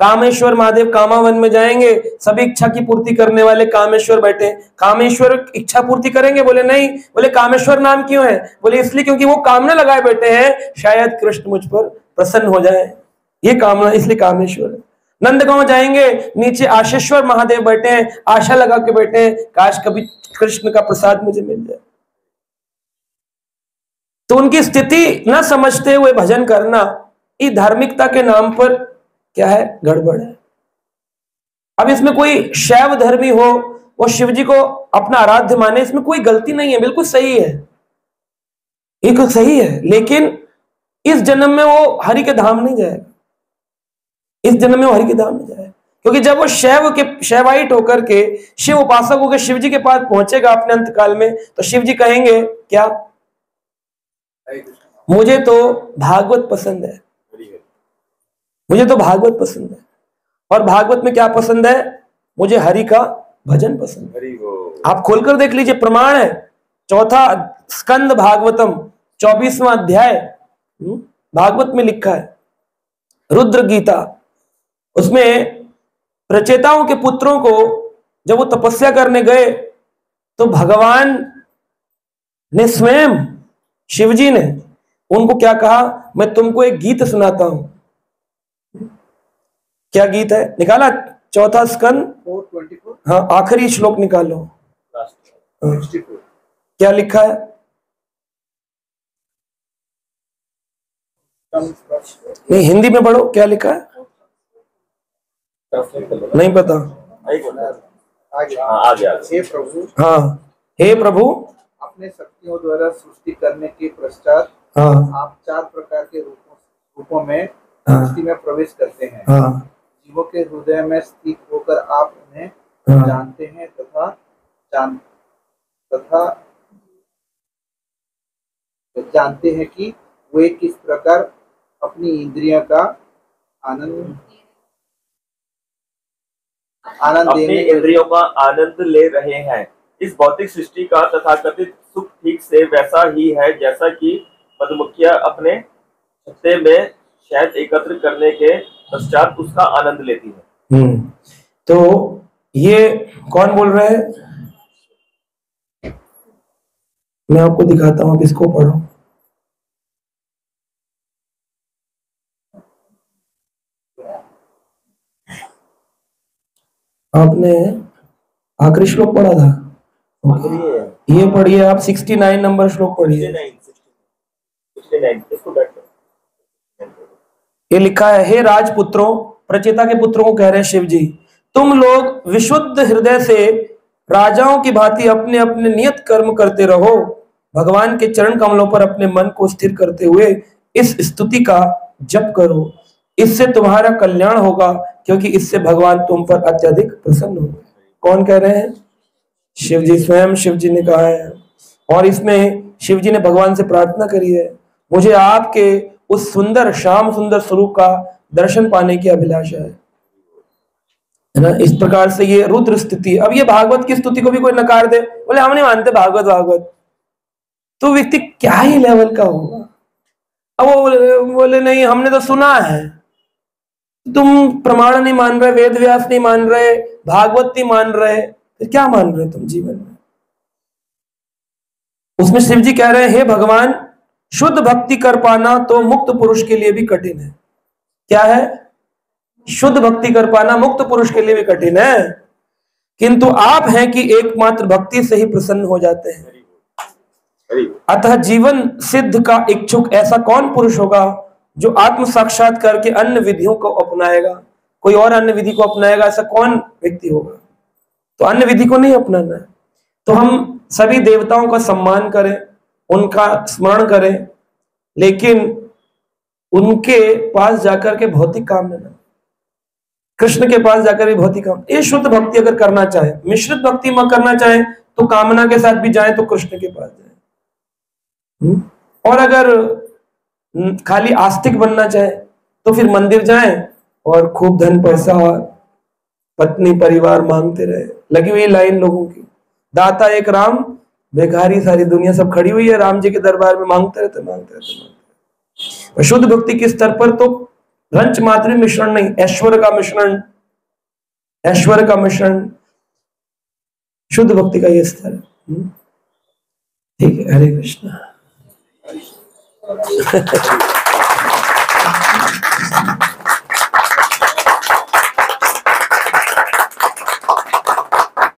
कामेश्वर महादेव कामावन में जाएँगे, सभी इच्छा की पूर्ति करने वाले कामेश्वर बैठे कामेश्वर इच्छा पूर्ति करेंगे? बोले, नहीं। बोले, कामेश्वर नाम क्यों है? बोले, इसलिए क्योंकि वो कामना लगाए बैठे हैं, शायद कृष्ण मुझ पर प्रसन्न हो जाए। ये कामना, इसलिए कामेश्वर। है नंदगांव जाएँगे, नीचे आशेश्वर महादेव बैठे हैं, आशा लगा के बैठे हैं, काश कभी कृष्ण का प्रसाद मुझे मिल जाए। तो उनकी स्थिति न समझते हुए भजन करना, ये धार्मिकता के नाम पर क्या है? गड़बड़ है। अब इसमें कोई शैव धर्मी हो वो शिव जी को अपना आराध्य माने इसमें कोई गलती नहीं है बिल्कुल सही है। ये कुछ सही है लेकिन इस जन्म में वो हरि के धाम नहीं जाएगा। इस जन्म में वो हरि के धाम नहीं जाएगा। क्योंकि जब वो शैव के शैवाइट होकर के शिव उपासक होकर शिव जी के पास पहुंचेगा अपने अंत काल में तो शिव जी कहेंगे क्या? मुझे तो भागवत पसंद है। मुझे तो भागवत पसंद है। और भागवत में क्या पसंद है? मुझे हरि का भजन पसंद है। आप खोलकर देख लीजिए प्रमाण है। चौथा स्कंद भागवतम चौबीसवा अध्याय हम्म, भागवत में लिखा है। रुद्र गीता। उसमें प्रचेताओं के पुत्रों को जब वो तपस्या करने गए तो भगवान ने स्वयं शिवजी ने उनको क्या कहा? मैं तुमको एक गीत सुनाता हूँ। क्या गीत है? निकाला? चौथा स्कंद? हाँ आखिरी श्लोक निकालो। हाँ, क्या लिखा है? नहीं हिंदी में पढ़ो। क्या लिखा है? नहीं पता। हे प्रभु हाँ। हे प्रभु। अपने शक्तियों द्वारा सृष्टि करने के पश्चात हाँ। आप चार प्रकार के रूपों रूपों में हाँ। सृष्टि में प्रवेश करते हैं। हाँ। जीवों के हृदय में स्थित होकर आप उन्हें हाँ। जानते हैं तथा जान तथा जानते हैं कि वे किस प्रकार अपनी इंद्रियों का आनंद आनंद अपनी इंद्रियों का आनंद ले रहे हैं। इस भौतिक सृष्टि का तथाकथित सुख ठीक से वैसा ही है जैसा कि मधुमक्खियाँ अपने छत्ते में शहद एकत्र करने के पश्चात उसका आनंद लेती है। हम्म। तो ये कौन बोल रहे हैं? मैं आपको दिखाता हूँ आप इसको पढ़ो। आपने आखिरी श्लोक पढ़ा था? ओके। ये पढ़िए आप 69 नंबर श्लोक पढ़िए। ये लिखा है, हे राजपुत्रों, प्रचेता के पुत्रों को कह रहे हैं शिव जी तुम लोग विशुद्ध हृदय से राजाओं की भांति अपने अपने नियत कर्म करते रहो। भगवान के चरण कमलों पर अपने मन को स्थिर करते हुए इस स्तुति का जप करो। इससे तुम्हारा कल्याण होगा, क्योंकि इससे भगवान तुम पर अत्यधिक प्रसन्न होंगे कौन कह रहे हैं? शिव जी स्वयं शिव जी ने कहा है। और इसमें शिव जी ने भगवान से प्रार्थना करी है, मुझे आपके उस सुंदर श्याम सुंदर स्वरूप का दर्शन पाने की अभिलाषा है। है ना? इस प्रकार से ये रुद्र स्थिति अब ये भागवत की स्तुति को भी कोई नकार दे बोले हम नहीं मानते भागवत भागवत। तो व्यक्ति क्या ही लेवल का होगा? अब वो बोले, बोले नहीं हमने तो सुना है। तुम प्रमाण नहीं मान रहे वेद व्यास नहीं मान रहे भागवत नहीं मान रहे फिर क्या मान रहे तुम जीवन में? उसमें शिव जी कह रहे हैं हे भगवान शुद्ध भक्ति कर पाना तो मुक्त पुरुष के लिए भी कठिन है। क्या है? शुद्ध भक्ति कर पाना मुक्त पुरुष के लिए भी कठिन है। किंतु आप हैं कि एकमात्र भक्ति से ही प्रसन्न हो जाते हैं। अतः जीवन सिद्ध का इच्छुक ऐसा कौन पुरुष होगा जो आत्म साक्षात करके अन्य विधियों को अपनाएगा? कोई और अन्य विधि को अपनाएगा? ऐसा कौन व्यक्ति होगा? तो अन्य विधि को नहीं अपनाना है। तो हम सभी देवताओं का सम्मान करें। उनका स्मरण करें लेकिन उनके पास जाकर के भौतिक काम लेना कृष्ण के पास जाकर भी भौतिक काम। ये शुद्ध भक्ति अगर करना चाहे मिश्रित भक्ति में करना चाहे तो कामना के साथ भी जाए तो कृष्ण के पास जाए। हम्म? और अगर हम्म, खाली आस्तिक बनना चाहे तो फिर मंदिर जाए और खूब धन पैसा पत्नी परिवार मांगते रहे। लगी हुई लाइन लोगों की। दाता एक राम बेकारी सारी दुनिया सब खड़ी हुई है, राम जी के दरबार में मांगते रहते मांगते रहते, मांगते शुद्ध भक्ति के स्तर पर तो रंच मात्र मिश्रण नहीं ऐश्वर्य का मिश्रण ऐश्वर्य का मिश्रण, शुद्ध भक्ति का ये स्तर है। हम्म? ठीक है, हरे कृष्णा।